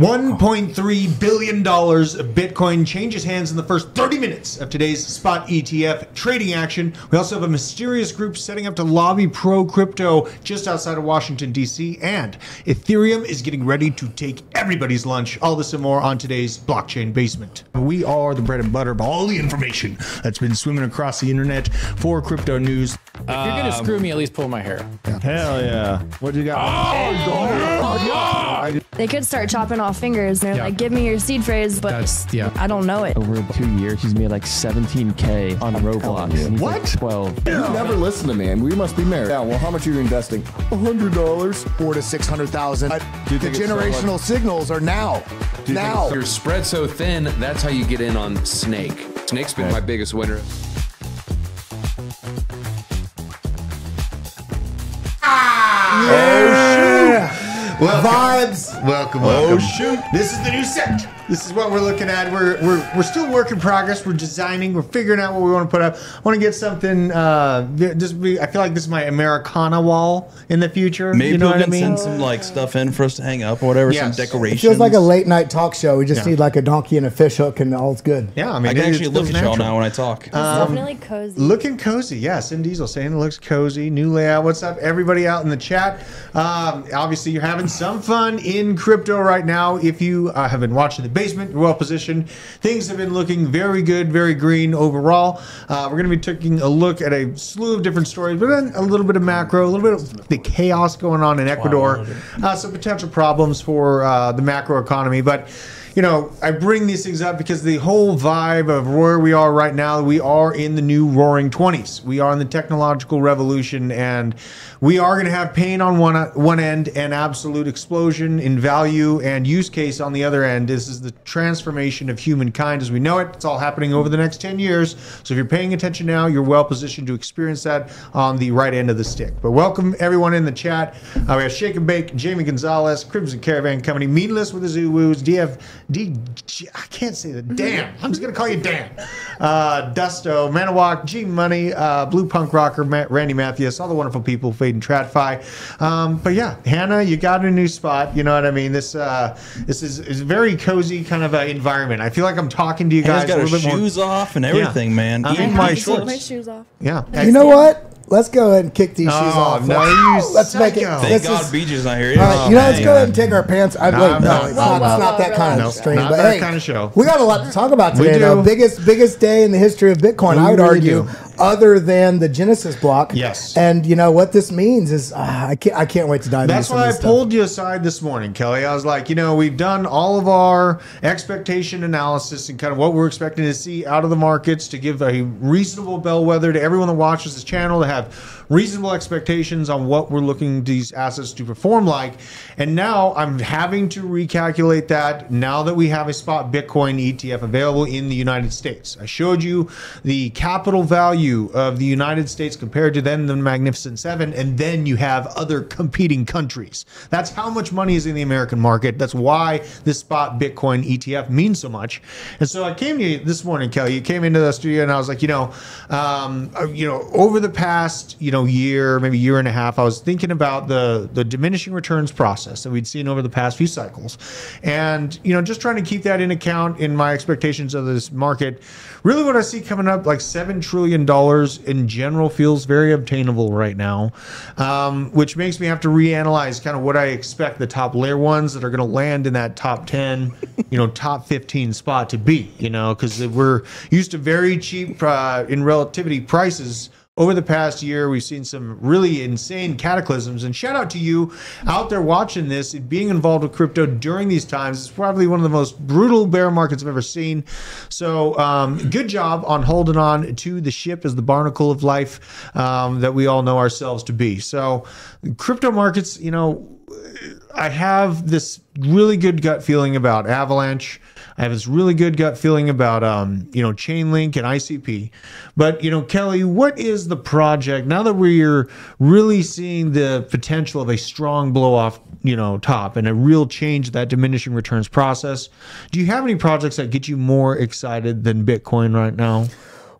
$1.3 billion of Bitcoin changes hands in the first 30 minutes of today's spot ETF trading action. We also have a mysterious group setting up to lobby pro crypto just outside of Washington, D.C. And Ethereum is getting ready to take everybody's lunch. All this and more on today's blockchain basement. We are the bread and butter of all the information that's been swimming across the internet for crypto news. If you're gonna screw me, at least pull my hair. Hell yeah. What do you got? Oh, oh, they could start chopping off fingers. They're Yeah. like, give me your seed phrase, but That's yeah. I don't know it. Over two years, he's made like 17k on oh, Roblox. and he's What? Like 12. You never listen to me, and we must be married. Yeah, well, how much are you investing? A hundred dollars. four to six hundred thousand. The you think it's so generational signals are now. Do you think Now. You're spread so thin, that's how you get in on Snake. Snake's been my biggest winner. Ah! Oh, Welcome. Vibes. Welcome, welcome. Oh shoot! This is the new set. This is what we're looking at. We're we're we're still work in progress. We're designing. We're figuring out what we want to put up. I want to get something. Uh, just be. I feel like this is my Americana wall in the future. Maybe you know we what I can mean? send some like stuff in for us to hang up or whatever, Yes. some It decorations. It feels like a late night talk show. We just Yeah. need like a donkey and a fish hook, and all's good. yeah, I mean, I can it- actually it look feels at y'all now when I talk. It's definitely cozy. Looking cozy, yeah. Sin Diesel saying it looks cozy. New layout. What's up, everybody out in the chat? Um, obviously, you're having some fun in crypto right now. If you uh, have been watching the basement, you're well positioned. Things have been looking very good, very green overall. Uh, we're going to be taking a look at a slew of different stories, but then a little bit of macro, a little bit of the chaos going on in Ecuador, uh, some potential problems for uh, the macro economy, but you know, I bring these things up because the whole vibe of where we are right now, we are in the new roaring 20s. We are in the technological revolution and we are going to have pain on one one end and absolute explosion in value and use case on the other end. This is the transformation of humankind as we know it. It's all happening over the next 10 years. So if you're paying attention now, you're well positioned to experience that on the right end of the stick. But welcome everyone in the chat. Uh, we have Shake and Bake, Jamie Gonzalez, Crimson Caravan Company, Meatless with the Zoo Woos, DF, D, G, I can't say the damn. I'm just going to call you Dan. Uh, Dusto, Manawak, G Money, uh, Blue Punk Rocker, Matt, Randy Matthews, all the wonderful people, Fade and Tradfi. Um, but yeah, Hannah, you got a new spot. You know what I mean? This uh, this is, is a very cozy kind of uh, environment. I feel like I'm talking to you Hannah's guys got a her little bit more. shoes off and everything, man. I'm Even in my my shorts. my shoes off. Yeah. You know what? Let's go ahead and kick these shoes Oh, off. no, let's you let's make it. psycho. Thank This God is, BJ's not here. all right, oh, you know, let's go ahead and take our pants. I, No, wait, I'm no, not. it's Whoa, not, whoa, it's not whoa, that kind No, of stream. not but that hey, kind of show. We got a lot to talk about We today, though. do. Biggest biggest day in the history of Bitcoin, We I would really argue, do. Other than the Genesis block. Yes. And you know what this means is uh, I can't I can't wait to dive That's why I stuff. pulled you aside this morning, Kelly. I was like, you know, we've done all of our expectation analysis and kind of what we're expecting to see out of the markets to give a reasonable bellwether to everyone that watches this channel to have reasonable expectations on what we're looking these assets to perform like. And now I'm having to recalculate that now that we have a spot Bitcoin ETF available in the United States. I showed you the capital value of the United States compared to then the Magnificent Seven, and then you have other competing countries. That's how much money is in the American market. That's why this spot Bitcoin ETF means so much. And so I came to you this morning, Kelly. You came into the studio, and I was like, you know, um, uh, you know, over the past you know year, maybe year and a half, I was thinking about the the diminishing returns process that we'd seen over the past few cycles, and you know, just trying to keep that in account in my expectations of this market. Really, what I see coming up, like seven trillion dollars in general, feels very obtainable right now, um, which makes me have to reanalyze kind of what I expect the top layer ones that are going to land in that top ten, you know, top fifteen spot to be. You know, because we're used to very cheap uh, in relativity prices over the past year, we've seen some really insane cataclysms. And shout out to you out there watching this, being involved with crypto during these times. It's probably one of the most brutal bear markets I've ever seen. So, um, good job on holding on to the ship as the barnacle of life um, that we all know ourselves to be. So, crypto markets, you know, I have this really good gut feeling about Avalanche. I have this really good gut feeling about um, you know Chainlink and ICP. But you know, Kelly, what is the project now that we're really seeing the potential of a strong blow off, you know, top and a real change to that diminishing returns process? Do you have any projects that get you more excited than Bitcoin right now?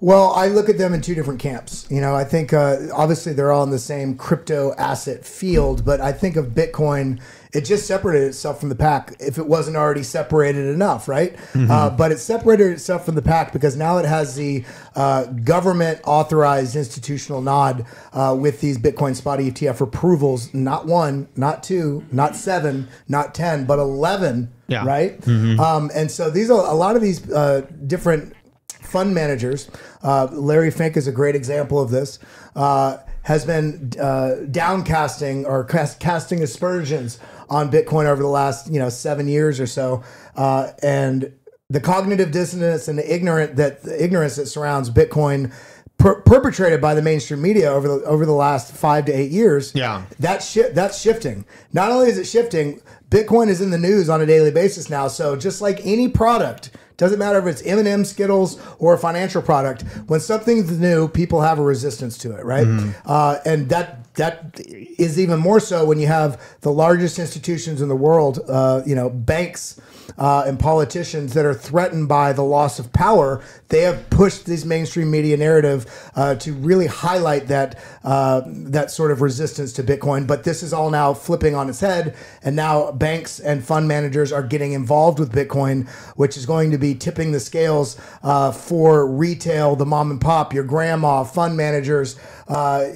Well, I look at them in two different camps. You know, I think uh, obviously they're all in the same crypto asset field, but I think of Bitcoin, it just separated itself from the pack if it wasn't already separated enough, right? Uh, but it separated itself from the pack because now it has the uh, government authorized institutional nod uh, with these Bitcoin spot ETF approvals, not one, not two, not seven, not 10, but 11, Yeah. right? Um, and so these are a lot of these uh, different fund managers. Uh, Larry Fink is a great example of this. Uh, has been uh, downcasting or cast, casting aspersions on Bitcoin over the last you know seven years or so, uh, and the cognitive dissonance and the ignorant that the ignorance that surrounds Bitcoin. Per- perpetrated by the mainstream media over the over the last five to eight years, Yeah. that shi- that's shifting. Not only is it shifting, Bitcoin is in the news on a daily basis now. So just like any product, doesn't matter if it's M&M, Skittles, or a financial product. When something's new, people have a resistance to it, right? Uh, and that that is even more so when you have the largest institutions in the world, uh, you know, banks uh, and politicians that are threatened by the loss of power. They have pushed this mainstream media narrative uh, to really highlight that uh, that sort of resistance to Bitcoin. But this is all now flipping on its head, and now banks and fund managers are getting involved with Bitcoin, which is going to be tipping the scales uh, for retail, the mom and pop, your grandma, fund managers uh,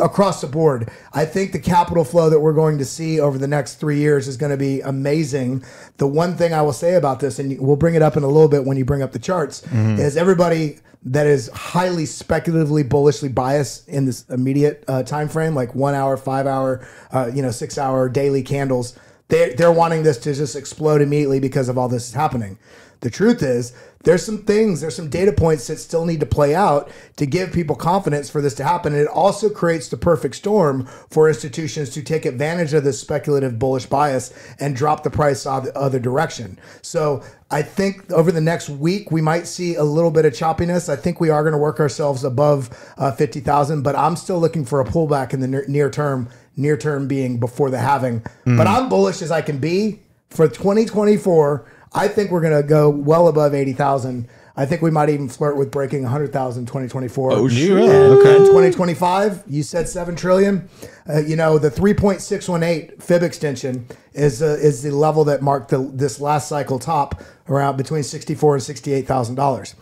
across the board. I think the capital flow that we're going to see over the next three years is going to be amazing. The one thing I will say about this, and we'll bring it up in a little bit when you bring up the charts, is everybody that is highly speculatively bullishly biased in this immediate uh, time frame, like one hour, five hour, uh, you know, six hour daily candles. They're, they're wanting this to just explode immediately because of all this is happening. The truth is, there's some things, there's some data points that still need to play out to give people confidence for this to happen. And it also creates the perfect storm for institutions to take advantage of this speculative bullish bias and drop the price the other direction. So I think over the next week, we might see a little bit of choppiness. I think we are going to work ourselves above uh, 50,000, but I'm still looking for a pullback in the near term, near term being before the halving. But I'm bullish as I can be for 2024. I think we're going to go well above 80,000. I think we might even flirt with breaking 100,000 in 2024. Oh, shit. Okay. 2025, you said 7 trillion. Uh, you know, the 3.618 fib extension is uh, is the level that marked the, this last cycle top around between 64 and 68,000 dollars.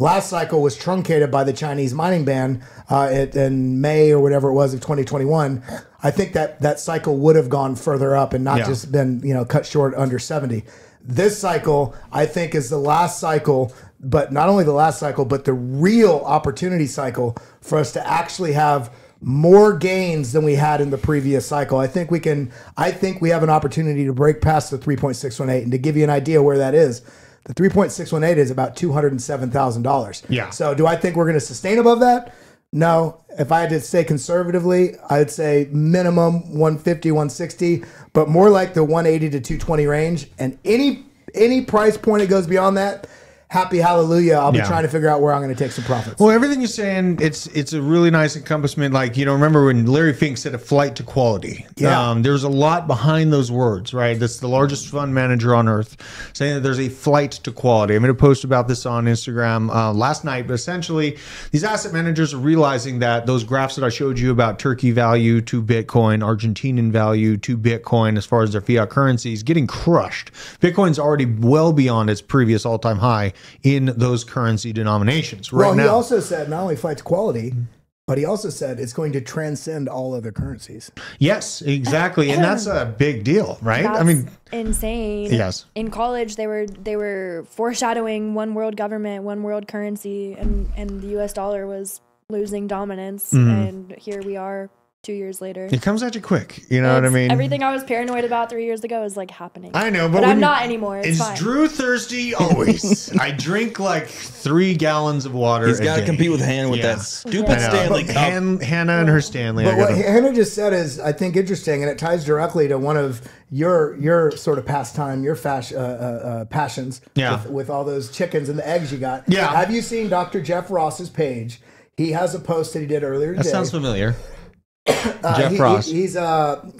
Last cycle was truncated by the Chinese mining ban uh, it, in May or whatever it was of 2021. I think that that cycle would have gone further up and not Yeah. just been you know cut short under 70. This cycle, I think, is the last cycle, but not only the last cycle, but the real opportunity cycle for us to actually have more gains than we had in the previous cycle. I think we can. I think we have an opportunity to break past the 3.618, and to give you an idea where that is. The 3.618 is about $207,000. Yeah. So do I think we're going to sustain above that? No. If I had to say conservatively, I'd say minimum 150, 160, but more like the 180 to 220 range. And any any price point that goes beyond that happy hallelujah, I'll be Yeah. trying to figure out where I'm going to take some profits. Well, everything you're saying, it's it's a really nice encompassment. Like you know, remember when Larry Fink said a flight to quality? Yeah. Um, there's a lot behind those words, right? That's the largest fund manager on earth saying that there's a flight to quality. I made a post about this on Instagram uh, last night, but essentially, these asset managers are realizing that those graphs that I showed you about Turkey value to Bitcoin, Argentinian value to Bitcoin, as far as their fiat currency, is getting crushed. Bitcoin's already well beyond its previous all-time high in those currency denominations right well, now. he also said not only fights to quality, but he also said it's going to transcend all other currencies. Yes, exactly, and that's a big deal, right? I mean, insane. Yes. In college, they were they were foreshadowing one world government, one world currency, and and the U.S. dollar was losing dominance. Mm-hmm. And here we are, two years later. it comes at you quick. You know what I mean? Everything I was paranoid about three years ago is like happening. I know, but, but I'm you- not anymore. It's Is fine. Drew thirsty? Always. I drink like three gallons of water. He's got to compete with Hannah with Yeah. that stupid I. Stanley Cup. Han- Hannah and her Stanley. But what Hannah just said is, I think, interesting, and it ties directly to one of your your sort of pastime, your fash, uh, uh, uh, passions. Yeah. With, with all those chickens and the eggs you got. Yeah. Have you seen Dr. Jeff Ross's page? He has a post that he did earlier that sounds familiar. Uh, Jeff he- Ross. he- he's a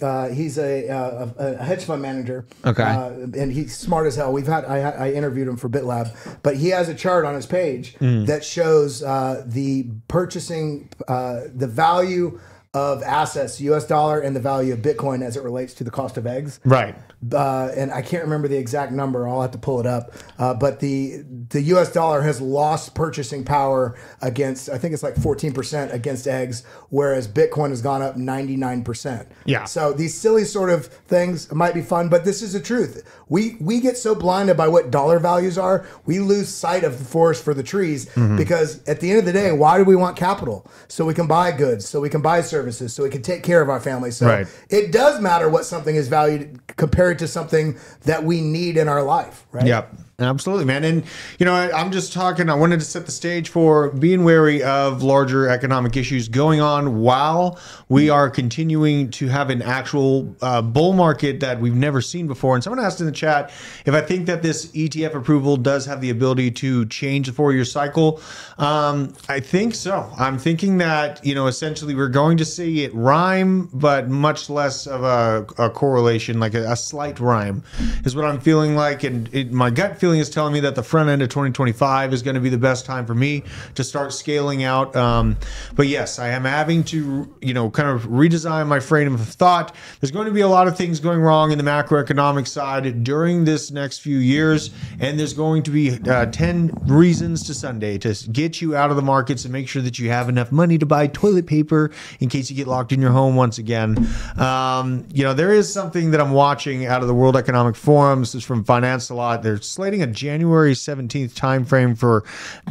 uh, he's a, uh, a, a hedge fund manager. Okay. Uh, and he's smart as hell. We've had I, I interviewed him for BitLab, but he has a chart on his page Hmm. that shows uh, the purchasing uh, the value of assets, U.S. dollar, and the value of Bitcoin as it relates to the cost of eggs. Right. Uh, and I can't remember the exact number. I'll have to pull it up. Uh, but the the U.S. dollar has lost purchasing power against. I think it's like 14 percent against eggs, whereas Bitcoin has gone up 99 percent. Yeah. So these silly sort of things might be fun, but this is the truth. We we get so blinded by what dollar values are, we lose sight of the forest for the trees. Mm-hmm. Because at the end of the day, why do we want capital? So we can buy goods, so we can buy services, so we can take care of our family. So Right. it does matter what something is valued compared to something that we need in our life, right? Yep. Absolutely, man. And, you know, I, I'm just talking, I wanted to set the stage for being wary of larger economic issues going on while we are continuing to have an actual uh, bull market that we've never seen before. And someone asked in the chat if I think that this ETF approval does have the ability to change the four year cycle. Um, I think so. I'm thinking that, you know, essentially we're going to see it rhyme, but much less of a, a correlation, like a, a slight rhyme, is what I'm feeling like. And it, my gut feeling is telling me that the front end of 2025 is going to be the best time for me to start scaling out. Um, but yes, I am having to, you know, kind of redesign my frame of thought. There's going to be a lot of things going wrong in the macroeconomic side during this next few years, and there's going to be uh, 10 reasons to Sunday to get you out of the markets and make sure that you have enough money to buy toilet paper in case you get locked in your home once again. Um, you know, there is something that I'm watching out of the World Economic Forum. This is from Finance a lot. They're slating a January 17th timeframe for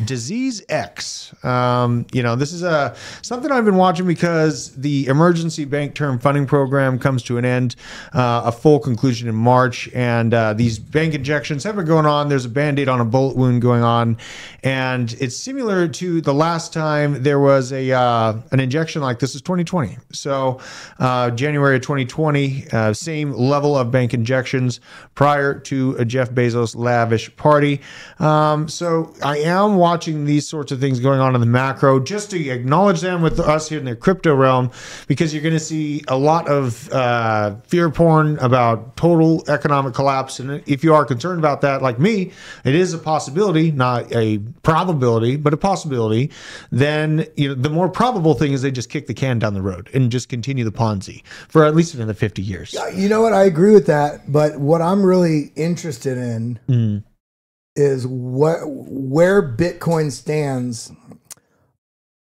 Disease X. Um, you know, this is a something I've been watching because the emergency bank term funding program comes to an end, uh, a full conclusion in March, and uh, these bank injections have been going on. There's a band aid on a bullet wound going on, and it's similar to the last time there was a uh, an injection like this is 2020. So uh, January of 2020, uh, same level of bank injections prior to Jeff Bezos lavish party. Um, so I am watching these sorts of things going on in the macro just to acknowledge them with us here in the crypto realm because you're going to see a lot of uh, fear porn about total economic collapse. And if you are concerned about that, like me, it is a possibility, not a probability, but a possibility. Then you know the more probable thing is they just kick the can down the road and just continue the Ponzi for at least another 50 years. You know what? I agree with that. But what I'm really interested in Mm. Is what where Bitcoin stands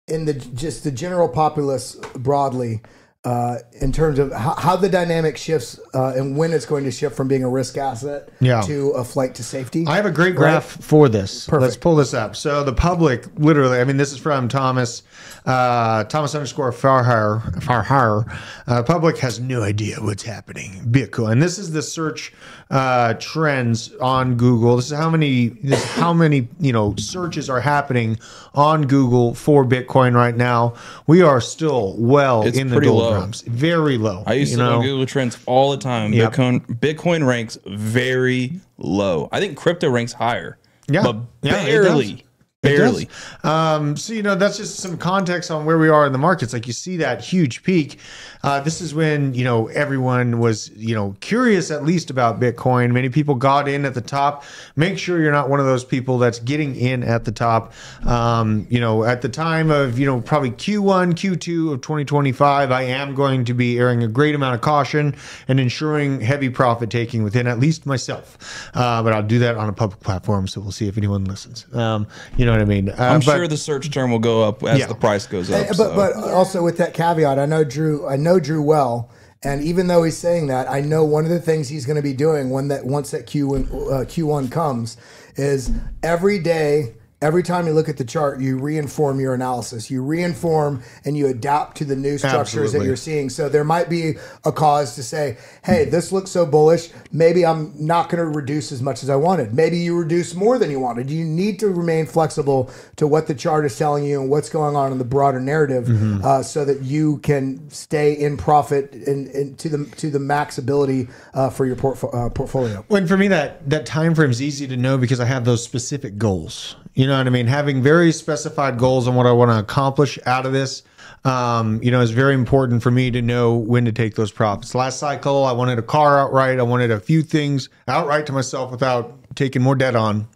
in the just the general populace broadly. Uh, in terms of how, how the dynamic shifts uh, and when it's going to shift from being a risk asset Yeah. to a flight to safety. I have a great graph for this. Perfect. Let's pull this up. So the public, literally, I mean, this is from Thomas, uh, Thomas underscore Fahrer. Fahrer. Uh, public has no idea what's happening. Bitcoin. This is the search uh, trends on Google. This is how many. This is how many you know searches are happening on Google for Bitcoin right now. We are still well It's in the pretty low. doldrums. Very low. I used you to know? Google Trends all the time. Yep. Bitcoin Bitcoin ranks very low. I think crypto ranks higher. Yeah. but Yeah, barely, barely. Um, so you know that's just some context on where we are in the markets. Like you see that huge peak. Uh, this is when you know everyone was you know curious at least about Bitcoin. Many people got in at the top. Make sure you're not one of those people that's getting in at the top. Um, you know, at the time of you know probably Q1, Q2 of 2025, I am going to be airing a great amount of caution and ensuring heavy profit taking within at least myself. Uh, but I'll do that on a public platform, so we'll see if anyone listens. Um, you know what I mean? Uh, I'm but- sure the search term will go up as Yeah. the price goes up. But so. but also with that caveat, I know Drew. I know Drew well, and even though he's saying that, I know one of the things he's going to be doing when that once that Q uh, Q one comes is every day. Every time you look at the chart, you reinform your analysis. You reinform and you adapt to the new structures that you're seeing. So there might be a cause to say, "Hey, this looks so bullish. Maybe I'm not going to reduce as much as I wanted. Maybe you reduce more than you wanted." You need to remain flexible to what the chart is telling you and what's going on in the broader narrative, Mm-hmm. uh, so that you can stay in profit and, and to the to the max ability uh, for your uh, portfolio. When for me that that time frame is easy to know because I have those specific goals. You know what I mean? Having very specified goals on what I want to accomplish out of this, um, you know, is very important for me to know when to take those profits. Last cycle, I wanted a car outright. I wanted a few things outright to myself without taking more debt on.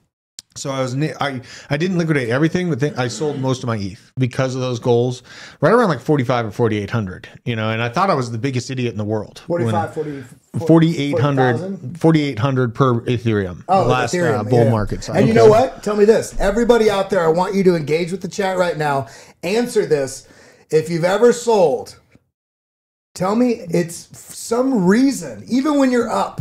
So I was I I didn't liquidate everything, but then I sold most of my ETH because of those goals, right around like forty five or forty eight hundred. You know, and I thought I was the biggest idiot in the world. when- 45, 40, 4800 40,000? 4800 per ethereum Oh, last Ethereum, uh, bull yeah. market cycle. And you know what? Tell me this. Everybody out there, I want you to engage with the chat right now. Answer this. If you've ever sold, tell me it's some reason, even when you're up,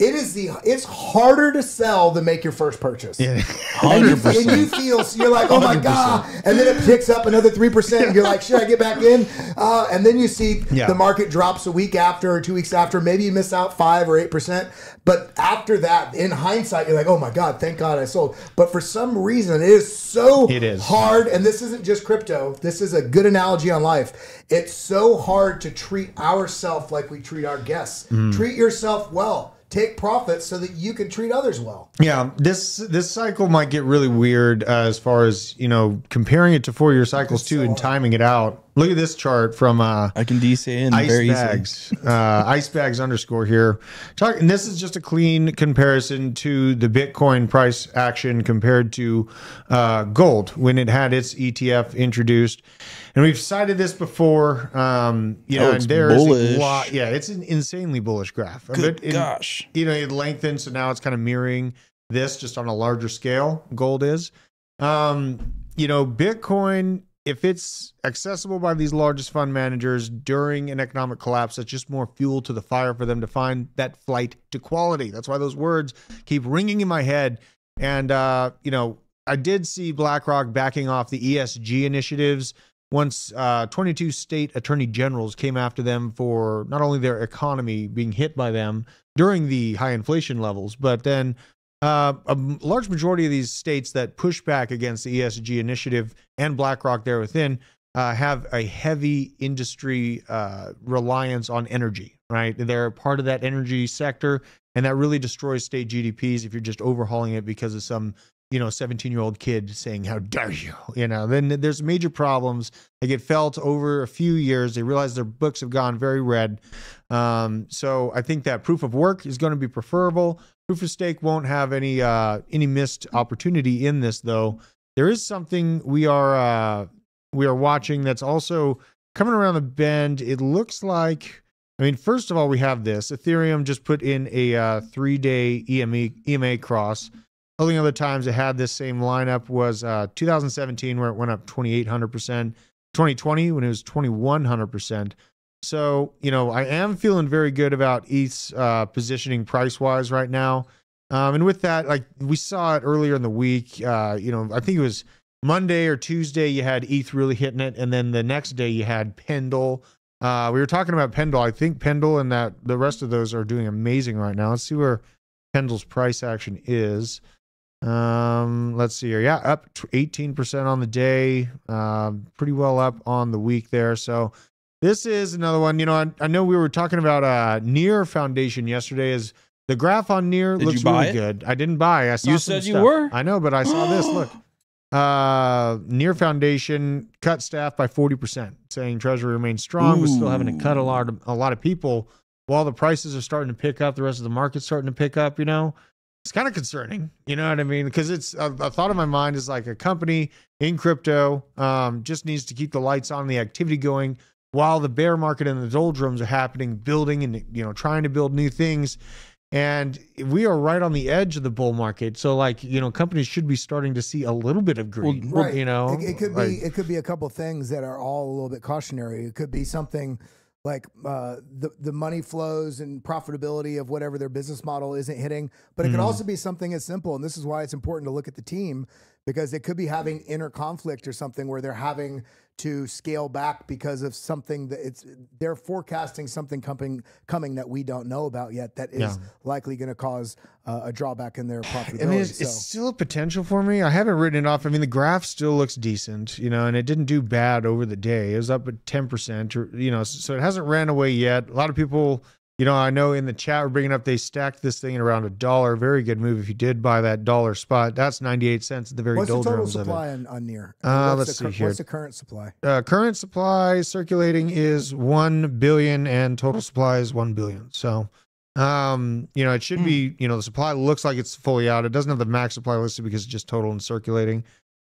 it is the it's harder to sell than make your first purchase. Yeah, And you, and you feel so you're like, oh my god, and then it picks up another three percent. and You're like, should I get back in? Uh, and then you see Yeah. the market drops a week after or two weeks after. Maybe you miss out five or eight percent, but after that, in hindsight, you're like, oh my god, thank God I sold. But for some reason, it is so It is. hard. And this isn't just crypto. This is a good analogy on life. It's so hard to treat ourselves like we treat our guests. Mm. Treat yourself well. Take profits so that you can treat others well. yeah this this cycle might get really weird uh, as far as you know comparing it to four year cycles too and timing it out look at this chart from uh I can DC in ice very easily. bags uh ice bags underscore here talk and this is just a clean comparison to the bitcoin price action compared to uh gold when it had its etf introduced and we've cited this before um you Oh, know it's and there's bullish. a lot yeah it's an insanely bullish graph Good gosh. you know it lengthened so now it's kind of mirroring this just on a larger scale gold is um you know bitcoin if it's accessible by these largest fund managers during an economic collapse that's just more fuel to the fire for them to find that flight to quality. That's why those words keep ringing in my head. And uh you know i did see blackrock backing off the esg initiatives once uh, 22 state attorney generals came after them for not only their economy being hit by them during the high inflation levels, but then uh, a large majority of these states that push back against the ESG initiative and BlackRock there within uh, have a heavy industry uh, reliance on energy, right? They're part of that energy sector, and that really destroys state GDPs if you're just overhauling it because of some you know 17 year old kid saying how dare you? You know then there's major problems. They get felt over a few years. They realize their books have gone very red. Um, so i think that proof of work is going to be preferable. Proof of stake won't have any uh, any missed opportunity in this though. There is something we are uh, we are watching that's also coming around the bend. It looks like I mean, first of all, we have this. Ethereum just put in a uh, three day EMA, EMA cross. Only other times it had this same lineup was uh, 2017, where it went up 2,800%, 2020, when it was 2,100%. So, you know, I am feeling very good about ETH's uh, positioning price wise right now. Um, and with that, like we saw it earlier in the week, uh, you know, I think it was Monday or Tuesday, you had ETH really hitting it. And then the next day, you had Pendle. Uh, we were talking about Pendle. I think Pendle and that the rest of those are doing amazing right now. Let's see where Pendle's price action is. Um, let's see here. Yeah, up 18% on the day. Um, pretty well up on the week there. So this is another one. You know, I, I know we were talking about uh Near Foundation yesterday Is The graph on near Did looks really it? good. I didn't buy. I saw You some said you were? I know, but I saw this. Look, uh, near foundation cut staff by forty percent, saying Treasury remains strong, but still having to cut a lot of a lot of people while the prices are starting to pick up. The rest of the market's starting to pick up. You know, it's kind of concerning. You know what I mean? Because it's a, a thought in my mind is like a company in crypto um, just needs to keep the lights on, the activity going, while the bear market and the doldrums are happening, building and you know trying to build new things. And we are right on the edge of the bull market, so like you know, companies should be starting to see a little bit of green. Right. You know, it, it could like- be it could be a couple things that are all a little bit cautionary. It could be something like uh, the the money flows and profitability of whatever their business model isn't hitting, but it Mm-hmm. could also be something as simple. And this is why it's important to look at the team because it could be having inner conflict or something where they're having to scale back because of something that it's they're forecasting something coming coming that we don't know about yet that is Yeah. likely going to cause uh, a drawback in their profitability. I mean, it's, so. it's still a potential for me. I haven't written it off. I mean, the graph still looks decent, you know, and it didn't do bad over the day. It was up at ten percent, or you know, so it hasn't ran away yet. A lot of people, you know, I know in the chat we're bringing up they stacked this thing at around a dollar. Very good move if you did buy that dollar spot. That's ninety eight cents at the very What's the total doldrums of it. supply on, on near? Uh, what's let's the, see here. What's the current supply? Uh, current supply circulating is one billion, and total supply is one billion. So, um, you know, it should be. You know, the supply looks like it's fully out. It doesn't have the max supply listed because it's just total and circulating.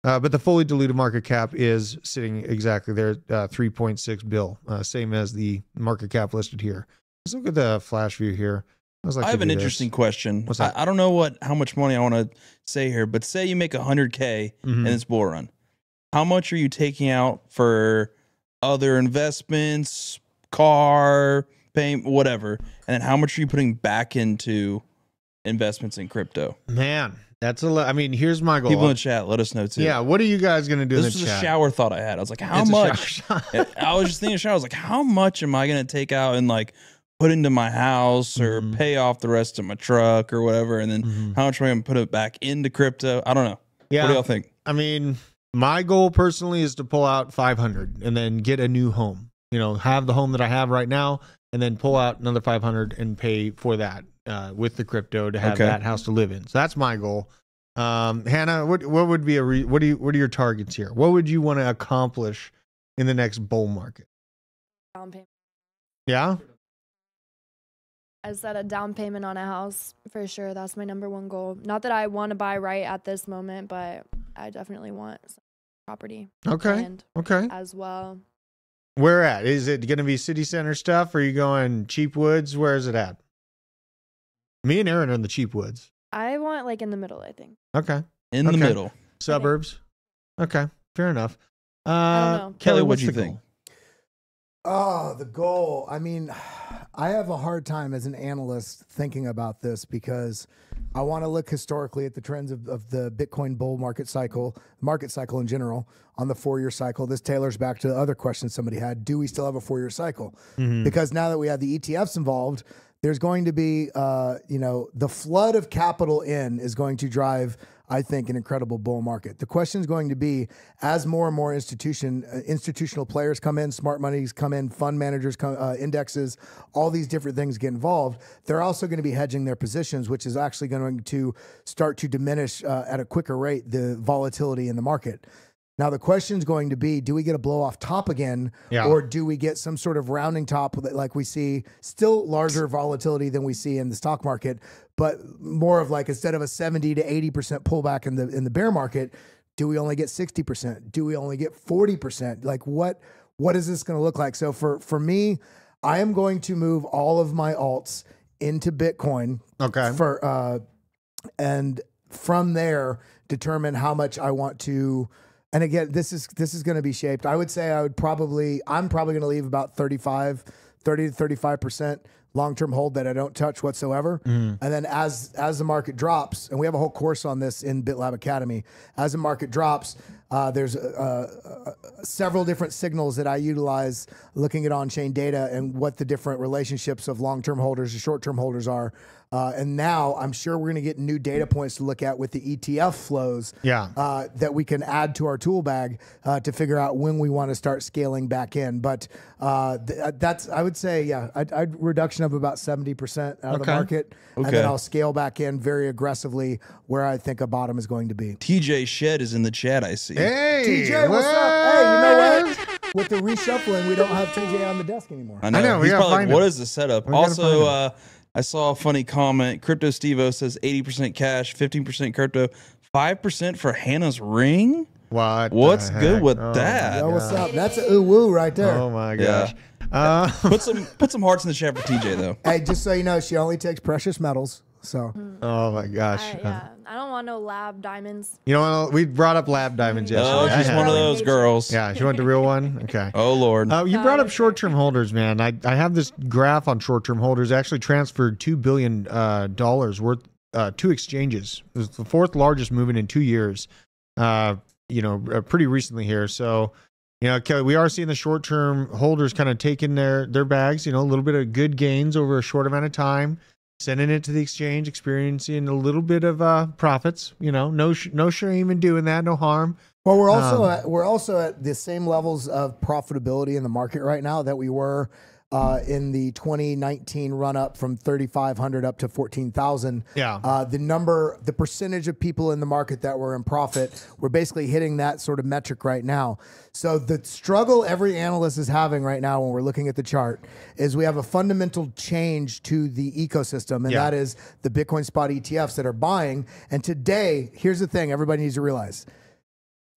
Uh, but the fully diluted market cap is sitting exactly there, uh, 3.6 bill, uh, same as the market cap listed here. Let's look at the flash view here. I, was like I have an this. interesting question. What's I, that? I don't know what how much money I want to say here, but say you make hundred k Mhm. in this bull run, how much are you taking out for other investments, car, pay, whatever, and then how much are you putting back into investments in crypto? Man, that's a. lot. I mean, here's my goal. People in the chat, let us know too. yeah, what are you guys gonna do this in was the a shower thought I had. I was like, how It's much? I was just thinking, shower. I was like, how much am I going to take out and like put into my house or Mhm. pay off the rest of my truck or whatever, and then Mhm. how much am I going to put it back into crypto? I don't know. Yeah, What do y'all think? I mean, my goal personally is to pull out 500 and then get a new home. You know, have the home that I have right now, and then pull out another 500 and pay for that uh, with the crypto to have Okay. that house to live in. So that's my goal. Um, Hannah, what what would be a re- what do you what are your targets here? What would you want to accomplish in the next bull market? Yeah, I said a down payment on a house for sure. That's my number one goal. Not that I want to buy right at this moment, but I definitely want some property okay, okay. as well. Where at? Is it going to be city center stuff? Or are you going cheap woods? Where is it at? Me and Aaron are in the cheap woods. I want like in the middle. I think. Okay. In Okay. the middle. Suburbs. Okay, fair enough. Uh, don't know. Kelly, what do you think? goal? Oh, the goal. I mean, I have a hard time as an analyst thinking about this because I want to look historically at the trends of, of the Bitcoin bull market cycle, market cycle in general, on the four year cycle. This tailors back to the other question somebody had Do we still have a four year cycle? Because now that we have the ETFs involved, there's going to be, uh, you know, the flood of capital in is going to drive, I think, an incredible bull market. The question is going to be, as more and more institution uh, institutional players come in, smart monies come in, fund managers come, uh, indexes, all these different things get involved. They're also going to be hedging their positions, which is actually going to start to diminish uh, at a quicker rate the volatility in the market. Now the question is going to be: Do we get a blow off top again, Yeah. or do we get some sort of rounding top that, like we see, still larger volatility than we see in the stock market, but more of like instead of a seventy to eighty percent pullback in the in the bear market, do we only get sixty percent? Do we only get forty percent? Like what what is this going to look like? So for for me, I am going to move all of my alts into Bitcoin Okay. for uh, and from there determine how much I want to. And again, this is this is going to be shaped. I would say I would probably I'm probably going to leave about 35, 30 to 35 percent long term hold that I don't touch whatsoever. Mm. And then as as the market drops, and we have a whole course on this in BitLab Academy. As the market drops, uh, there's uh, uh, several different signals that I utilize looking at on chain data and what the different relationships of long term holders and short term holders are. Uh, and now I'm sure we're going to get new data points to look at with the ETF flows Yeah. uh, that we can add to our tool bag uh, to figure out when we want to start scaling back in. But uh, th- that's I would would say, yeah, I'd, I'd reduction of about 70% out of the Okay. market. And then I'll scale back in very aggressively where I think a bottom is going to be. TJ Shed is in the chat. I see. Hey, TJ, what's up? Hey, you know what? With the reshuffling, we don't have TJ on the desk anymore. I know. know, we He's probably find like, what him. is the setup? We Also, uh, I saw a funny comment. Crypto Stevo says 80% cash, 15% crypto, 5% for Hannah's ring. What? What's good with Oh, that? Yo, what's up? That's a ooh woo right there. Oh my Yeah. gosh. Uh, Put some put some hearts in the chat for TJ though. Hey, just so you know, she only takes precious metals. So oh my gosh. I, yeah, I don't want no lab diamonds. You know? We brought up lab diamonds yesterday. Oh, she's had one of those girls. Yeah, she went the real one. Okay. Oh Lord. Uh, you brought up short-term holders, man. I, I have this graph on short-term holders. Actually, transferred two billion uh, dollars worth uh, two exchanges. It was the fourth largest movement in two years. Uh, you know, uh, pretty recently here. So, you know, Kelly, we are seeing the short-term holders kind of taking their their bags. You know, a little bit of good gains over a short amount of time, sending it to the exchange, experiencing a little bit of uh, profits. You know, no sh- no shame in doing that, no harm. Well, we're also Um, at, we're also at the same levels of profitability in the market right now that we were uh, in the 2019 run up from 3,500 up to 14,000. Yeah. Uh, the number, the percentage of people in the market that were in profit, we're basically hitting that sort of metric right now. So the struggle every analyst is having right now when we're looking at the chart is we have a fundamental change to the ecosystem, and Yeah. that is the Bitcoin spot ETFs that are buying. And today, here's the thing: everybody needs to realize.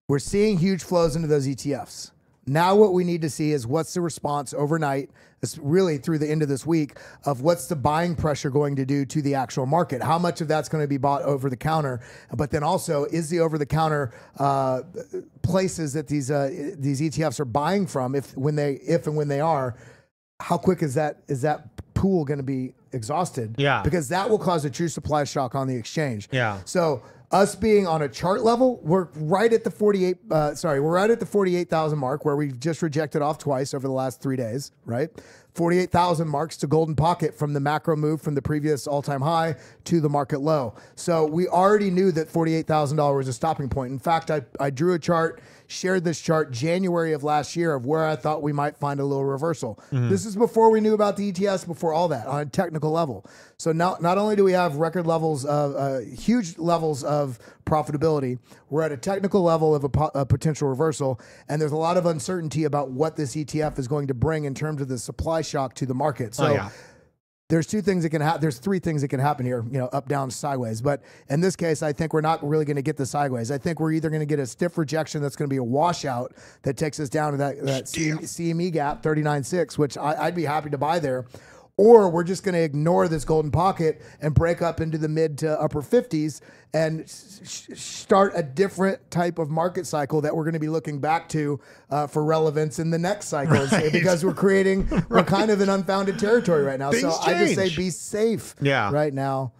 We're seeing huge flows into those ETFs. Now, what we need to see is what's the response overnight, really through the end of this week, of what's the buying pressure going to do to the actual market? How much of that's going to be bought over the counter? But then also, is the over the counter uh, places that these uh, these ETFs are buying from, if when they if and when they are, how quick is that is that pool going to be exhausted? Yeah. because that will cause a true supply shock on the exchange. Yeah. So us being on a chart level, we're right at the 48. Uh, sorry, we're right at the 48,000 mark where we've just rejected off twice over the last three days. Right, 48,000 marks to golden pocket from the macro move from the previous all-time high to the market low. So we already knew that $48,000 was a stopping point. In fact, I I drew a chart. Shared this chart January of last year of where I thought we might find a little reversal. This is before we knew about the ETFs, before all that on a technical level. So now, not only do we have record levels of uh, huge levels of profitability, we're at a technical level of a, po- a potential reversal, and there's a lot of uncertainty about what this ETF is going to bring in terms of the supply shock to the market. So. Oh, yeah. There's two things that can happen. There's three things that can happen here, you know, up, down, sideways. But in this case, I think we're not really going to get the sideways. I think we're either going to get a stiff rejection that's going to be a washout that takes us down to that, that CME, CME gap, 39.6, which I, I'd be happy to buy there. Or we're just going to ignore this golden pocket and break up into the mid to upper 50s and start a different type of market cycle that we're going to be looking back to uh, for relevance in the next cycles because we're creating, we're kind of in unfounded territory right now. Things so I just say be safe Yeah. right now.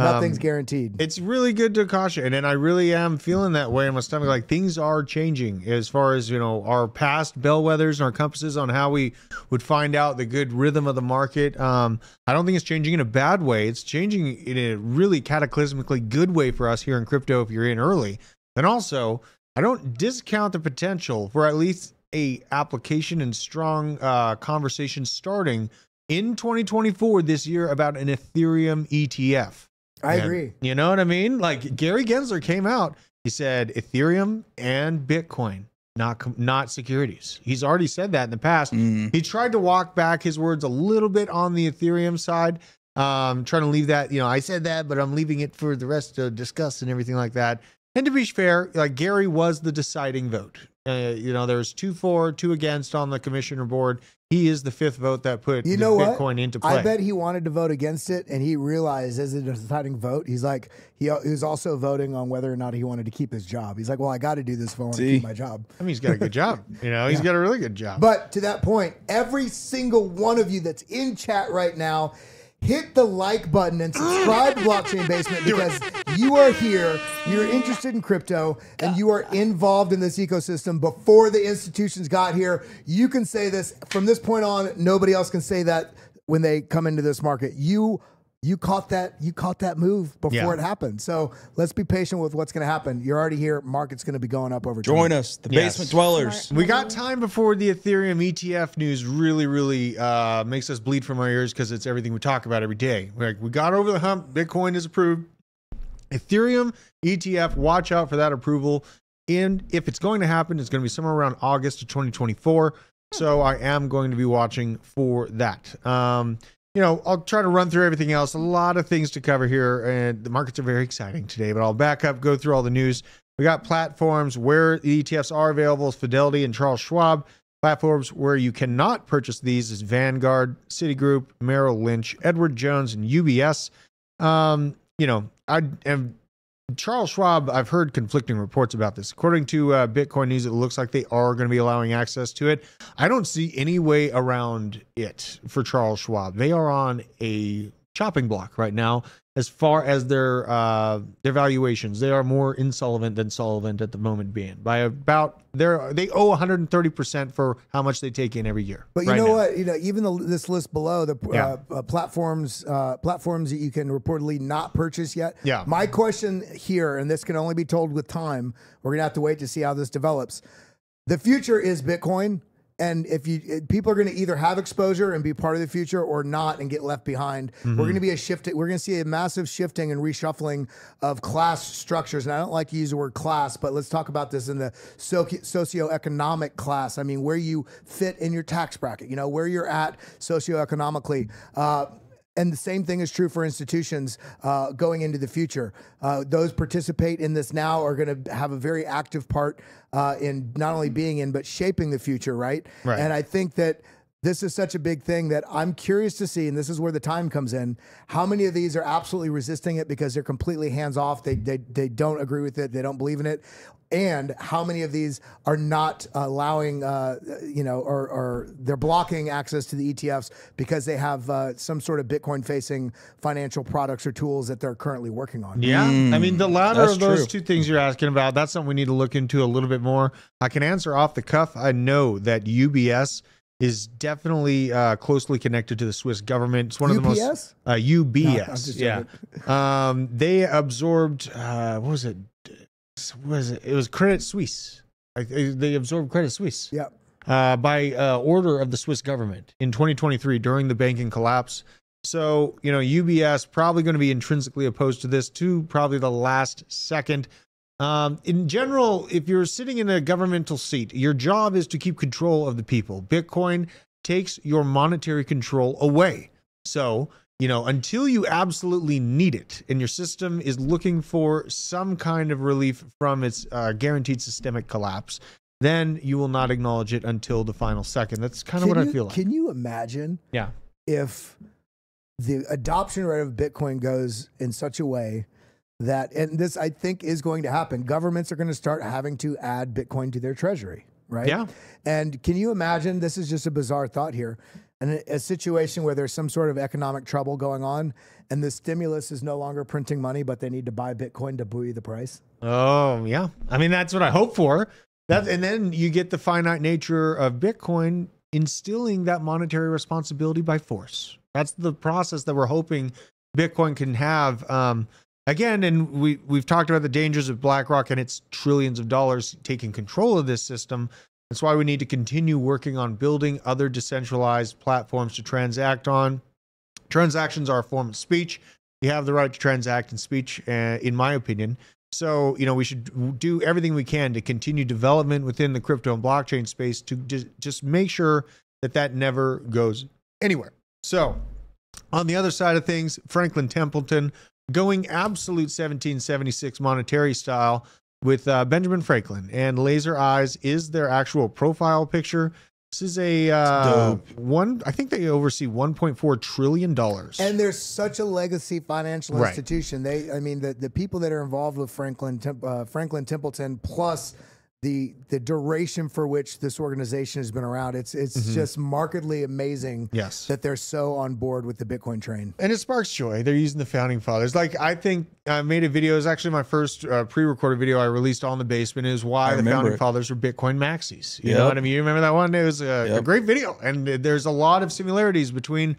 Nothing's Um, guaranteed. it's really good to caution and i really am feeling that way in my stomach like things are changing as far as you know our past bellwethers and our compasses on how we would find out the good rhythm of the market. Um, i don't think it's changing in a bad way. It's changing in a really cataclysmically good way for us here in crypto if you're in early. And also i don't discount the potential for at least a application and strong uh, conversation starting in 2024 this year about an ethereum etf I and- agree. You know what I mean? Like Gary Gensler came out. He said Ethereum and Bitcoin, not not securities. He's already said that in the past. He tried to walk back his words a little bit on the Ethereum side, um, trying to leave that. You know, I said that, but I'm leaving it for the rest to discuss and everything like that. And to be fair, like Gary was the deciding vote. Uh, you know, there was two for, two against on the commissioner board. He is the fifth vote that put You the know what? Bitcoin into play. I bet he wanted to vote against it, and he realized as a deciding vote, he's like he, he was also voting on whether or not he wanted to keep his job. He's like, well, I got to do this if I want to keep my job. I mean, he's got a good job. You know, he's got a really good job. But to that point, every single one of you that's in chat right now, hit the like button and subscribe to Blockchain Basement because you are here, you're interested in crypto, and you are involved in this ecosystem before the institutions got here. You can say this from this point on, nobody else can say that when they come into this market. You you caught that you caught that move before Yeah. it happened. So let's be patient with what's going to happen. You're already here. Market's going to be going up over time. Join us, the Yes. basement dwellers. We got time before the Ethereum ETF news really, really uh, makes us bleed from our ears because it's everything we talk about every day. We're Like we got over the hump. Bitcoin is approved. Ethereum ETF, watch out for that approval. And if it's going to happen, it's going to be somewhere around August of 2024. So I am going to be watching for that. Um, you know, I'll try to run through everything else. A lot of things to cover here, and the markets are very exciting today. But I'll back up, go through all the news. We got platforms where the ETFs are available: Fidelity and Charles Schwab. Platforms where you cannot purchase these is Vanguard, Citigroup, Merrill Lynch, Edward Jones, and UBS. Um, you know, I am Charles Schwab, I've heard conflicting reports about this. According to uh, Bitcoin News, it looks like they are going to be allowing access to it. I don't see any way around it for Charles Schwab. They are on a chopping block right now as far as their uh, their valuations. They are more insolvent than solvent at the moment being by about they're they owe 130 percent for how much they take in every year. But you right know now. what? You know, even the, this list below the Yeah. uh, uh, platforms, uh, platforms that you can reportedly not purchase yet. Yeah. My question here, and this can only be told with time. We're gonna have to wait to see how this develops. The future is Bitcoin, and if you people are going to either have exposure and be part of the future or not and get left behind, Mm-hmm. we're going to be a shift. We're going to see a massive shifting and reshuffling of class structures. And I don't like to use the word class, but let's talk about this in the soci- socioeconomic class. I mean, where you fit in your tax bracket. You know, where you're at socioeconomically. Uh, and the same thing is true for institutions uh, going into the future. Uh, those participate in this now are going to have a very active part uh, in not only being in but shaping the future, right? Right. And I think that this is such a big thing that I'm curious to see, and this is where the time comes in. How many of these are absolutely resisting it because they're completely hands off? They they they don't agree with it. They don't believe in it. And how many of these are not allowing, uh, you know, or, or they're blocking access to the ETFs because they have uh, some sort of Bitcoin facing financial products or tools that they're currently working on? Yeah. I mean, the latter that's of those true. two things you're asking about, that's something we need to look into a little bit more. I can answer off the cuff. I know that UBS is definitely uh, closely connected to the Swiss government. It's one of the most uh, No, UBS. just yeah. Um, they absorbed uh, what was it? Was it? It was Credit Suisse. I- They absorbed Credit Suisse Yeah. uh, by uh, order of the Swiss government in 2023 during the banking collapse. So, you know, UBS probably going to be intrinsically opposed to this to probably the last second. Um, in general, if you're sitting in a governmental seat, your job is to keep control of the people. Bitcoin takes your monetary control away. So, you know, until you absolutely need it and your system is looking for some kind of relief from its uh, guaranteed systemic collapse, then you will not acknowledge it until the final second. That's kind of what Can I feel like. Can you imagine yeah. if the adoption rate of Bitcoin goes in such a way that, and this I think is going to happen, governments are going to start having to add Bitcoin to their treasury, right? Yeah. And can you imagine? This is just a bizarre thought here. And a, a situation where there's some sort of economic trouble going on, and the stimulus is no longer printing money, but they need to buy Bitcoin to buoy the price. Oh, yeah. I mean, that's what I hope for. That, and then you get the finite nature of Bitcoin instilling that monetary responsibility by force. That's the process that we're hoping Bitcoin can have. Um, again, and we we've talked about the dangers of BlackRock and its trillions of dollars taking control of this system. That's why we need to continue working on building other decentralized platforms to transact on. Transactions are a form of speech. You have the right to transact in speech, uh, in my opinion. So, you know, we should do everything we can to continue development within the crypto and blockchain space to just make sure that that never goes anywhere. So, on the other side of things, Franklin Templeton going absolute 1776 monetary style with uh, Benjamin Franklin and Laser Eyes is their actual profile picture. This is a uh, one. I think they oversee 1.4 trillion dollars. And there's such a legacy financial Right. institution. They, I mean, the, the people that are involved with Franklin uh, Franklin Templeton, plus the the duration for which this organization has been around, it's it's just markedly amazing. Mm-hmm. Yes. that they're so on board with the Bitcoin train. and it sparks joy. They're using the founding fathers. Like I think I made a video. It's actually my first uh, pre-recorded video I released on the basement. Is why the founding it. fathers are Bitcoin maxis. You Yep. know what I mean? You remember that one? It was a, a great video, and there's a lot of similarities between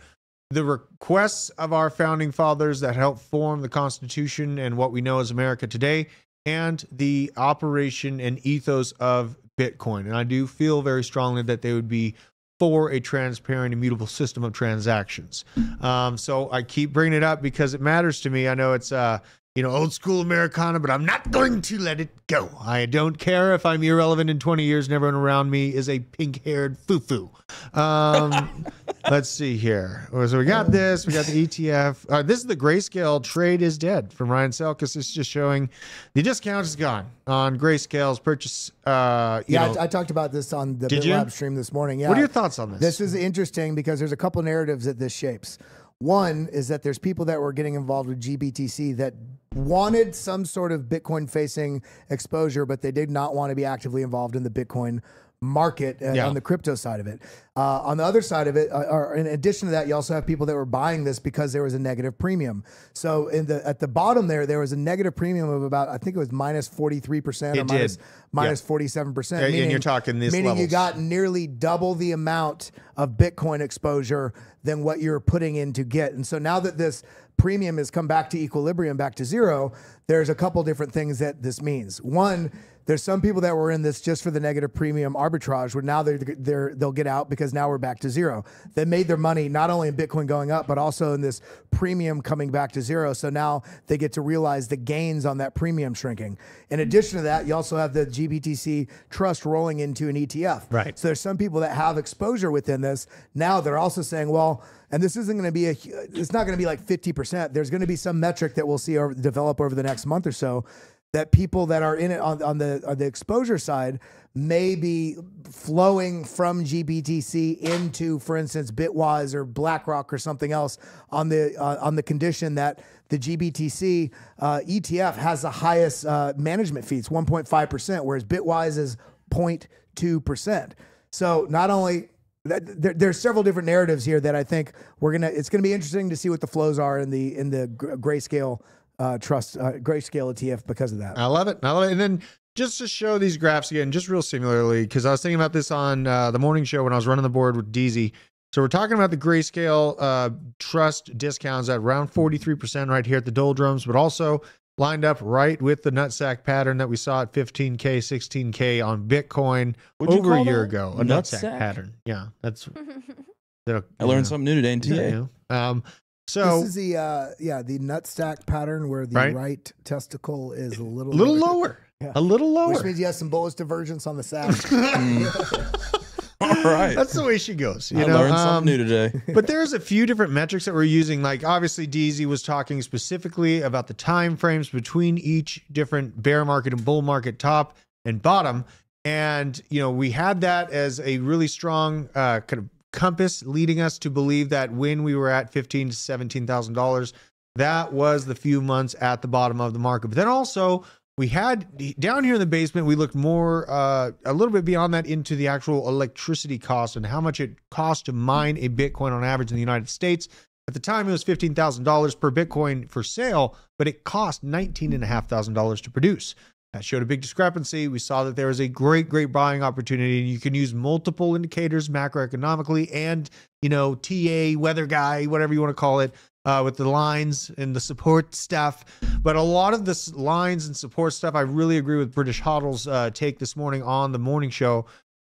the requests of our founding fathers that helped form the Constitution and what we know as America today, and the operation and ethos of Bitcoin. And I do feel very strongly that they would be for a transparent, immutable system of transactions. Um, so I keep bringing it up because it matters to me. I know it's uh, you know old school Americana, but I'm not going to let it go. I don't care if I'm irrelevant in 20 years and everyone around me is a pink-haired foo-foo. Um, let's see here. So we got this. We got the ETF. Uh, this is the grayscale trade is dead from Ryan Selkis. It's just showing the discount is gone on grayscale's purchase. Uh, Yeah, know, I, I talked about this on the? BitLab stream this morning. Yeah. What are your thoughts on this? This is interesting because there's a couple narratives that this shapes. One is that there's people that were getting involved with GBTC that wanted some sort of Bitcoin facing exposure, but they did not want to be actively involved in the Bitcoin market uh, Yeah. on the crypto side of it. Uh, on the other side of it, uh, or in addition to that, you also have people that were buying this because there was a negative premium. So in the at the bottom there, there was a negative premium of about I think it was minus forty three percent or did. minus forty seven percent. And- you're talking these meaning you got nearly double the amount of Bitcoin exposure than what you're putting in to get. And so now that this premium has come back to equilibrium, back to zero, there's a couple different things that this means. One, there's some people that were in this just for the negative premium arbitrage, where now they're, they're they'll get out because now we're back to zero. They made their money not only in Bitcoin going up, but also in this premium coming back to zero. So now they get to realize the gains on that premium shrinking. In addition to that, you also have the GBTC trust rolling into an ETF. Right. So there's some people that have exposure within this. Now they're also saying, well, and this isn't going to be a, it's not going to be like 50%. There's going to be some metric that we'll see over, develop over the next month or so that people that are in it on, on the on the exposure side may be flowing from GBTC into, for instance, Bitwise or BlackRock or something else on the uh, on the condition that the GBTC uh, ETF has the highest uh, management fees, 1.5 percent, whereas Bitwise is 0.2 percent. So not only there, there's several different narratives here that I think we're gonna. It's gonna be interesting to see what the flows are in the in the grayscale uh, trust uh, grayscale ETF because of that. I love it. I love it. And then just to show these graphs again, just real similarly, because I was thinking about this on uh, the morning show when I was running the board with DZ. So we're talking about the grayscale uh, trust discounts at around 43% right here at the doldrums, but also lined up right with the nutsack pattern that we saw at 15K, 16K on Bitcoin What'd over a year that? ago. A nutsack, Nutsack? pattern. Yeah, that's. I learned something new today in TA. Yeah. Um, so this is the uh, yeah the nut stack pattern where the Right. right, testicle is a little a little lower. Yeah. A little lower. which means you have some bullish divergence on the sack. All right. That's the way she goes. You I know, learned Um, something new today. but there's a few different metrics that we're using. Like obviously, DZ was talking specifically about the time frames between each different bear market and bull market top and bottom. And you know, we had that as a really strong uh, kind of compass leading us to believe that when we were at fifteen to seventeen thousand dollars, that was the few months at the bottom of the market. But then also we had down here in the basement, we looked more uh, a little bit beyond that into the actual electricity cost and how much it costs to mine a Bitcoin on average in the United States. At the time, it was fifteen thousand dollars per Bitcoin for sale, but it cost nineteen and a half thousand dollars to produce. That showed a big discrepancy. We saw that there was a great, great buying opportunity, and you can use multiple indicators macroeconomically and you know TA, weather guy, whatever you want to call it, uh, with the lines and the support stuff. But a lot of this lines and support stuff, I really agree with British Hodl's uh, take this morning on the morning show.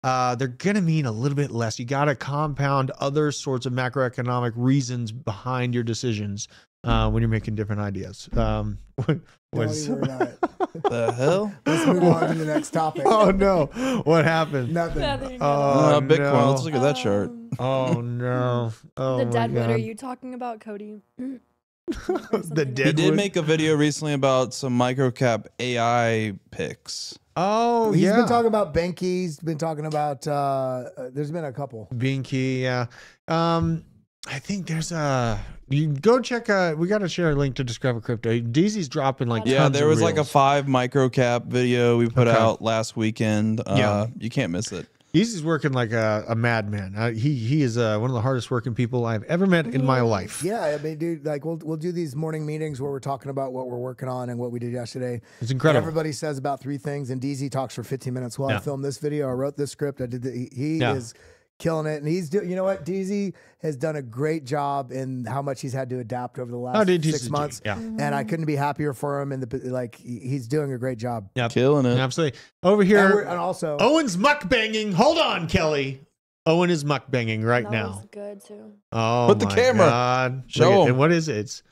Uh, they're going to mean a little bit less. You got to compound other sorts of macroeconomic reasons behind your decisions uh, when you're making different ideas. Um, what, Don't what's- even worry about it. the hell? Let's move on to the next topic. oh no! What happened? Nothing. Nothing. Oh, Uh, Bitcoin. no. Let's look at that chart. Um, Oh no! Oh the my deadwood. Are you talking about Cody? the He did make a video recently about some microcap AI picks. Oh He's yeah. been talking about Benke. He's been talking about. Uh, there's been a couple. Binky, yeah. Um, I think there's a. You go check. Uh, we got to share a link to Discover Crypto. DZ's dropping like Yeah, tons there of was like a reels. five microcap video we put Okay. out last weekend. Uh, Yeah. You can't miss it. DZ's working like a, a madman. Uh, he he is uh, one of the hardest working people I've ever met in my life. Yeah, I mean, dude, like we'll we'll do these morning meetings where we're talking about what we're working on and what we did yesterday. It's incredible. Everybody says about three things, and DZ talks for 15 minutes. Well, I filmed this video. I wrote this script. I did. The, he he Yeah. is killing it, and he's doing. You know what? DZ has done a great job in how much he's had to adapt over the last Oh, dude, six months. yeah. Mm-hmm. and I couldn't be happier for him. And the like, he's doing a great job. Yep. Killing it. Absolutely. Over here, and also, Owen's mukbanging. Hold on, Kelly. Owen is mukbanging right that now. was good too. Oh, Put the camera. God. Show him. and what is it? It's,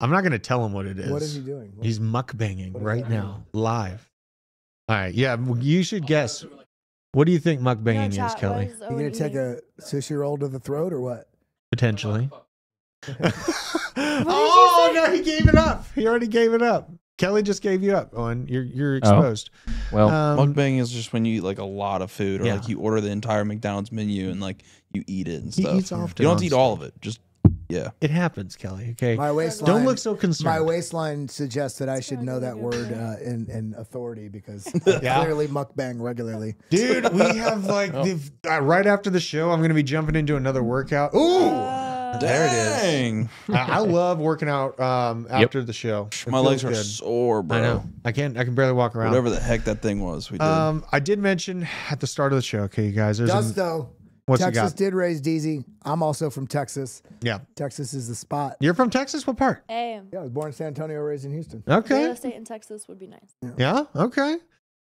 I'm not going to tell him what it is. what is he doing? He's mukbanging right now, live. All right. Yeah. You should guess. What do you think mukbanging is, Kelly? you Owen gonna take eating? a sushi roll to the throat or what? Potentially. oh, no. He gave it up. He already gave it up. Kelly just gave you up, Owen. You're, you're exposed. Well, Um, Mukbang is just when you eat like a lot of food, or Yeah. like you order the entire McDonald's menu and like you eat it and stuff. He stuff. eats often you don't on eat all of it. Just yeah. it happens, Kelly. Okay. My waistline. Don't look so concerned. My waistline suggests that I should know that word uh, in in authority because Yeah. I clearly mukbang regularly. Dude, we have like the, uh, right after the show, I'm going to be jumping into another workout. Ooh, Uh, there it is. Dang. I, I love working out um, after the show. It My legs are good. sore, bro. I know. I can't. I can barely walk around. Whatever the heck that thing was, we did. Um, I did mention at the start of the show. Okay, you guys. There's Just an, though, what's you Texas got? did raise DZ. I'm also from Texas. yeah. Texas is the spot. You're from Texas. What part? I am. Yeah, I was born in San Antonio, raised in Houston. real Okay. estate in Texas would be nice. Yeah. Okay.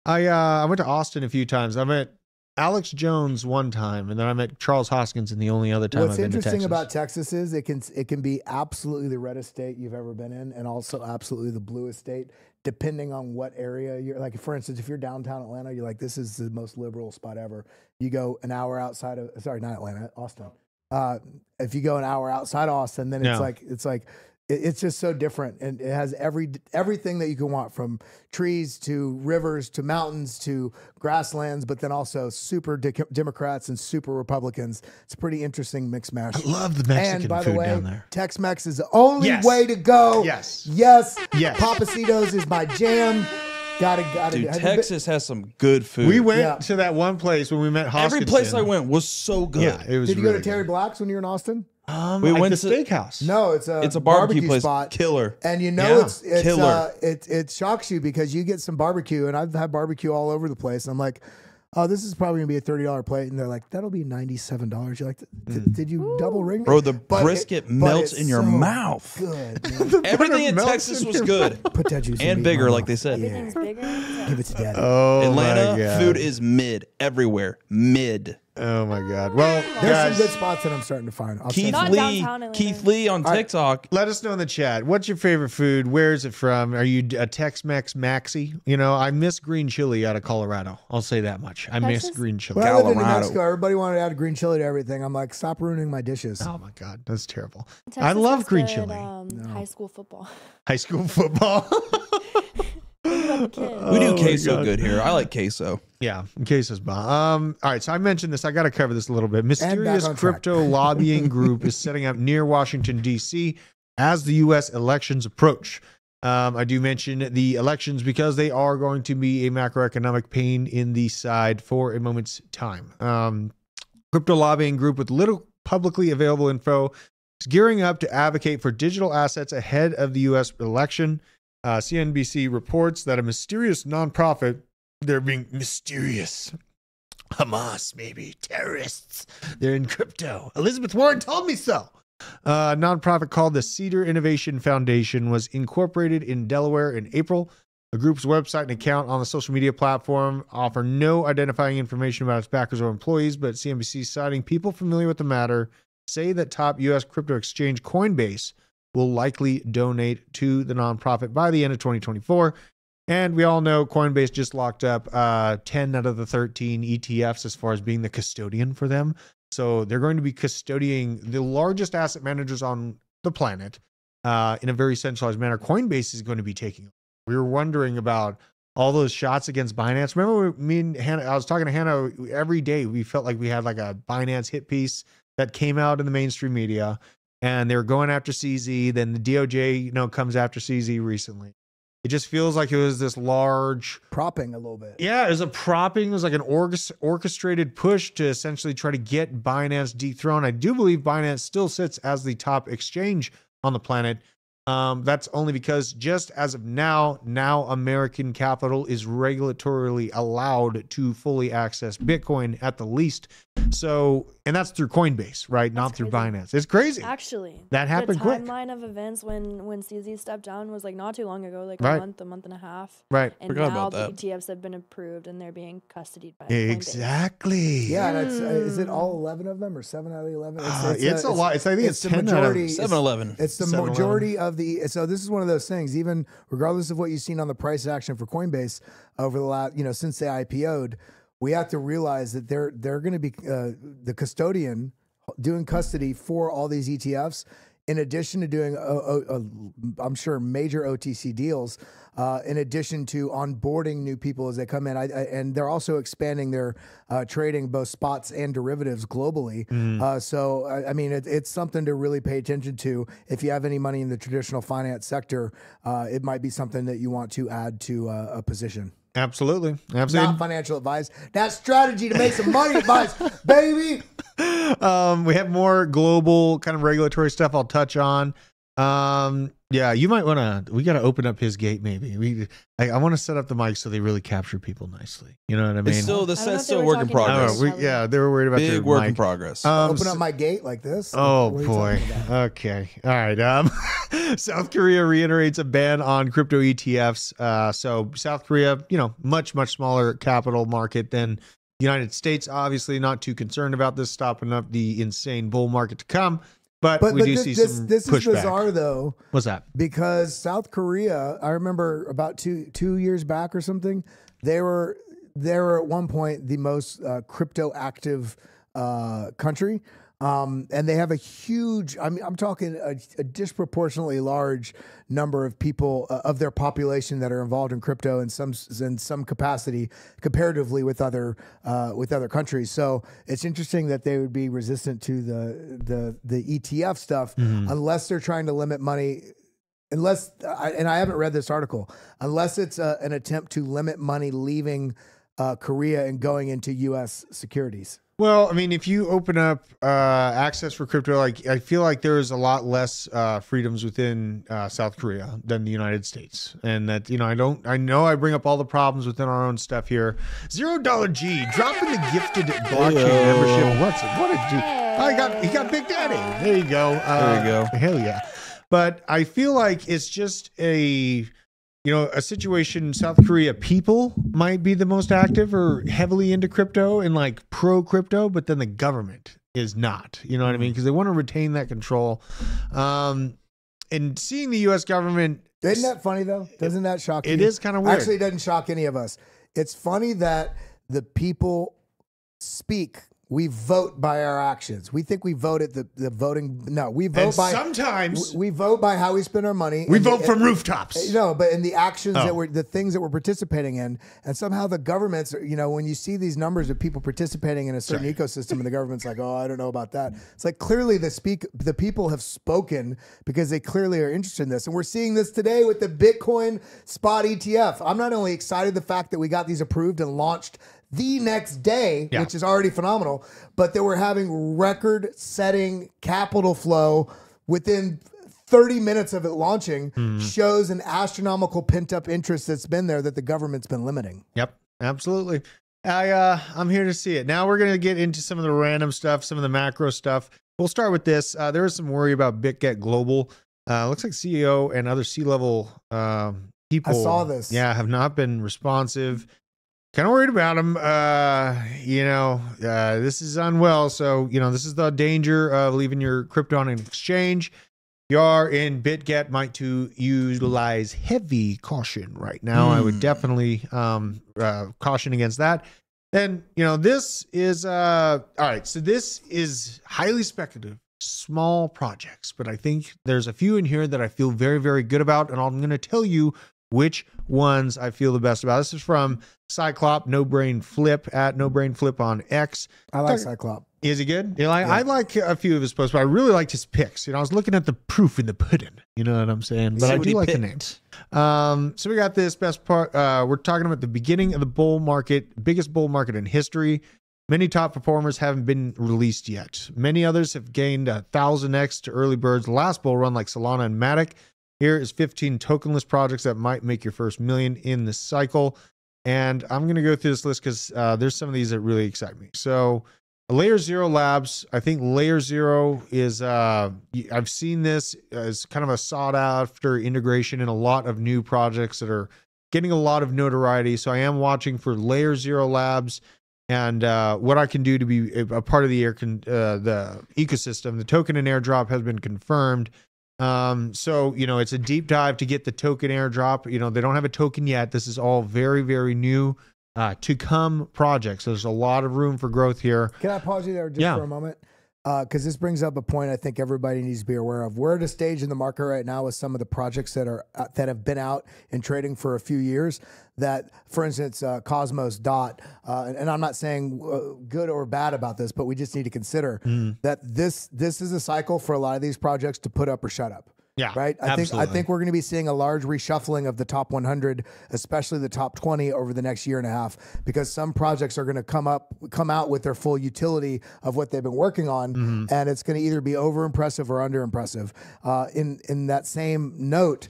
I uh, I went to Austin a few times. I met Alex Jones one time, and then I met Charles Hoskinson, and the only other time What's I've been to interesting about Texas is it can it can be absolutely the reddest state you've ever been in, and also absolutely the bluest state, depending on what area you're. Like, for instance, if you're downtown Atlanta, you're like, this is the most liberal spot ever. You go an hour outside of, sorry, not Atlanta, Austin. Uh, if you go an hour outside Austin, then it's Yeah. like it's like it's just so different, and it has every everything that you can want from trees to rivers to mountains to grasslands, but then also super de- Democrats and super Republicans. It's a pretty interesting mix mash. I love the Mexican and by food the way, down there. Tex Mex is the only Yes. way to go. Yes. Yes. Yes. Pappasitos is my jam. Gotta, gotta. Dude, have you been- Texas has some good food. We went Yeah. to that one place when we met Hoskinson. Every place I went was so good. Yeah, it was. Did you go to Terry Black's when you were in Austin? Good. Um, We we went went to- steakhouse. No, it's a It's a barbecue, place. spot. Killer. And you know Yeah. it's it's Killer. uh, it it shocks you because you get some barbecue and I've had barbecue all over the place and I'm like, oh, this is probably gonna be a thirty dollar plate and they're like, that'll be ninety seven dollars. You're like, "Did- did you double ring? Bro, the But brisket but melts in your so mouth. Good. Everything in Texas in was good Put that juice and bigger, like they said. Everything's bigger. Give it to daddy. Oh my Atlanta God. food is mid everywhere. Mid. Oh my god. Well, There's guys, some good spots that I'm starting to find. I'll Keith send Not you- Lee. downtown Atlanta. Keith Lee on right. TikTok. let us know in the chat. What's your favorite food? Where is it from? Are you a Tex-Mex maxi? You know, I miss green chili out of Colorado. I'll say that much. I miss green chili. When I lived in New Mexico, everybody wanted to add green chili to everything. I'm like, stop ruining my dishes. Oh my god, that's terrible. I love green good, chili. Um, High school football. High school football. About the kids. We do Oh queso God. good here. I like queso. Yeah, in case it's bomb. Um, all right, so I mentioned this. I got to cover this a little bit. Mysterious crypto lobbying group is setting up near Washington D.C. as the U.S. elections approach. Um, I do mention the elections because they are going to be a macroeconomic pain in the side for a moment's time. Um, crypto lobbying group with little publicly available info is gearing up to advocate for digital assets ahead of the U.S. election. Uh, CNBC reports that a mysterious nonprofit they're being mysterious. Hamas, maybe terrorists. They're in crypto. Elizabeth Warren told me so. A nonprofit called the Cedar Innovation Foundation was incorporated in Delaware in April. The group's website and account on the social media platform offer no identifying information about its backers or employees, but CNBC citing people familiar with the matter say that top U.S. crypto exchange Coinbase will likely donate to the nonprofit by the end of 2024. And we all know Coinbase just locked up uh, 10 out of the 13 ETFs as far as being the custodian for them. So they're going to be custodying the largest asset managers on the planet uh, in a very centralized manner. Coinbase is going to be taking. We were wondering about all those shots against Binance. Remember, me and Hannah, I was talking to Hannah every day. We felt like we had like a Binance hit piece that came out in the mainstream media and they were going after CZ. Then the DOJ, you know, comes after CZ recently. It just feels like it was this large, Propping a little bit. yeah, it was a propping. It was like an orchest- orchestrated push to essentially try to get Binance dethroned. I do believe Binance still sits as the top exchange on the planet. Um, that's only because just as of now, now American capital is regulatorily allowed to fully access Bitcoin at the least. So, and that's through Coinbase, right? Not That's through crazy. Binance. It's crazy. Actually, That happened the quick. timeline of events when when CZ stepped down was like not too long ago, like Right. a month, a month and a half. Right. And Forgot now about the. ETFs have been approved and they're being custodied by Coinbase. Exactly. Yeah, that's uh, is it all eleven of them or seven out of the eleven? Uh, it's a lot. It's- I think it's the 10 out of majority. 7-Eleven. It's the 7-Eleven. majority of the. So this is one of those things. Even regardless of what you've seen on the price action for Coinbase over the last, you know, since they IPO'd, we have to realize that they're they're going to be uh, the custodian doing custody for all these ETFs. In addition to doing, i I'm sure, major OTC deals, uh, in addition to onboarding new people as they come in, I, I, and they're also expanding their uh, trading both spots and derivatives globally. Uh, so, I, I mean, it, it's something to really pay attention to. If you have any money in the traditional finance sector, uh, it might be something that you want to add to uh, a position. Absolutely. Absolutely. Not financial advice. That's strategy to make some money advice, baby. um, we have more global kind of regulatory stuff I'll touch on. Um, yeah, you might want to. We got to open up his gate, maybe. We, I, I want to set up the mic so they really capture people nicely. You know what I mean? It's still the I don't know that's if they still were work in talking about I don't progress. know, we, yeah, they were worried about their Big work in progress. Um, Open up my gate like this. Oh What are you boy. Okay. All right. Um, South Korea reiterates a ban on crypto ETFs. Uh, so South Korea, you know, much much smaller capital market than the United States. Obviously, not too concerned about this stopping up the insane bull market to come. But, But, we but do this, see this, some this is pushback. bizarre though. What's that? because South Korea, I remember about two two years back or something, they were they were at one point the most uh, crypto active uh, country. Um, and they have a huge, I mean, I'm talking a, a disproportionately large number of people uh, of their population that are involved in crypto in some in some capacity comparatively with other uh, with other countries. So it's interesting that they would be resistant to the the the ETF stuff unless they're trying to limit money unless and I haven't read this article, unless it's a, an attempt to limit money leaving uh, Korea and going into U.S. securities. Well, I mean, if you open up uh, access for crypto, like I feel like there is a lot less uh, freedoms within uh, South Korea than the United States, and that you know I don't. I know I bring up all the problems within our own stuff here. Zero dollar G dropping the gifted blockchain Heyo. membership. What's it? What a G? Oh, he got he got Big Daddy. There you go. Uh, There you go. Hell yeah. But I feel like it's just a you know, a situation in South Korea people might be the most active or heavily into crypto and like pro crypto, but then the government is not. You know what I mean? Because they want to retain that control. Um, and seeing the U.S. government, Isn't that funny though? Doesn't that shock you? it is kind of weird. Actually, it doesn't shock any of us. It's funny that the people speak. We vote by our actions. We think we vote at the, the voting. No, we vote and by. sometimes we vote by how we spend our money. we vote the- from rooftops. Uh, no, but in the actions Oh. that we're the things that we're participating in, and somehow the governments, are- you know, when you see these numbers of people participating in a certain ecosystem, and the government's like, "Oh, I don't know about that." It's like clearly the speak the people have spoken because they clearly are interested in this, and we're seeing this today with the Bitcoin spot ETF. I'm not only excited the fact that we got these approved and launched the next day, Yeah. which is already phenomenal, but they we're having record-setting capital flow within 30 minutes of it launching Hmm. shows an astronomical pent-up interest that's been there that the government's been limiting. Yep, absolutely. I uh I'm here to see it. Now we're gonna get into some of the random stuff, some of the macro stuff. We'll start with this. Uh, there was some worry about BitGet Global. Uh, looks like CEO and other C-level um, people. saw this. Yeah, have not been responsive. Kind of worried about them. Uh, you know, uh, this is unwell. So you know, this is the danger of leaving your crypto on an exchange. You are in BitGet, might to utilize heavy caution right now. I would Hmm. definitely um, uh, caution against that. Then you know this is uh, all right. So this is highly speculative, small projects, but I think there's a few in here that I feel very, very good about, and I'm going to tell you which ones I feel the best about. This is from Cyclop No Brain Flip at No Brain Flip on X. I like Cyclop. Is he good? You know, I, I like a few of his posts, but I really liked his picks. You know, I was looking at the proof in the pudding. You know what I'm saying? But I do like the names. Um, so we got this best part. Uh, we're talking about the beginning of the bull market, biggest bull market in history. Many top performers haven't been released yet. Many others have gained a thousand X to early birds. The last bull run like Solana and Matic. Here is 15 tokenless projects that might make your first million in this cycle. And I'm going to go through this list because uh, there's some of these that really excite me. So Layer Zero Labs. I think Layer Zero is. Uh, I've seen this as kind of a sought after integration in a lot of new projects that are getting a lot of notoriety. So I am watching for Layer Zero Labs and uh, what I can do to be a, a part of the air con- uh, the ecosystem. The token and airdrop has been confirmed. Um, so you know it's a deep dive to get the token airdrop. You know they don't have a token yet. This is all very very new uh, to come projects. There's a lot of room for growth here. Can I pause you there just Yeah. for a moment? Because this brings up a point I think everybody needs to be aware of. We're at a stage in the market right now with some of the projects that are uh, that have been out and trading for a few years. That, for instance, uh, Cosmos Dot, uh, and, and I'm not saying uh, good or bad about this, but we just need to consider Mm. that this this is a cycle for a lot of these projects to put up or shut up. Yeah, right. I think I think we're going to be seeing a large reshuffling of the top 100, especially the top 20 over the next year and a half, because some projects are going to come up, come out with their full utility of what they've been working on, Mm-hmm. and it's going to either be over impressive or under impressive. Uh, in in that same note.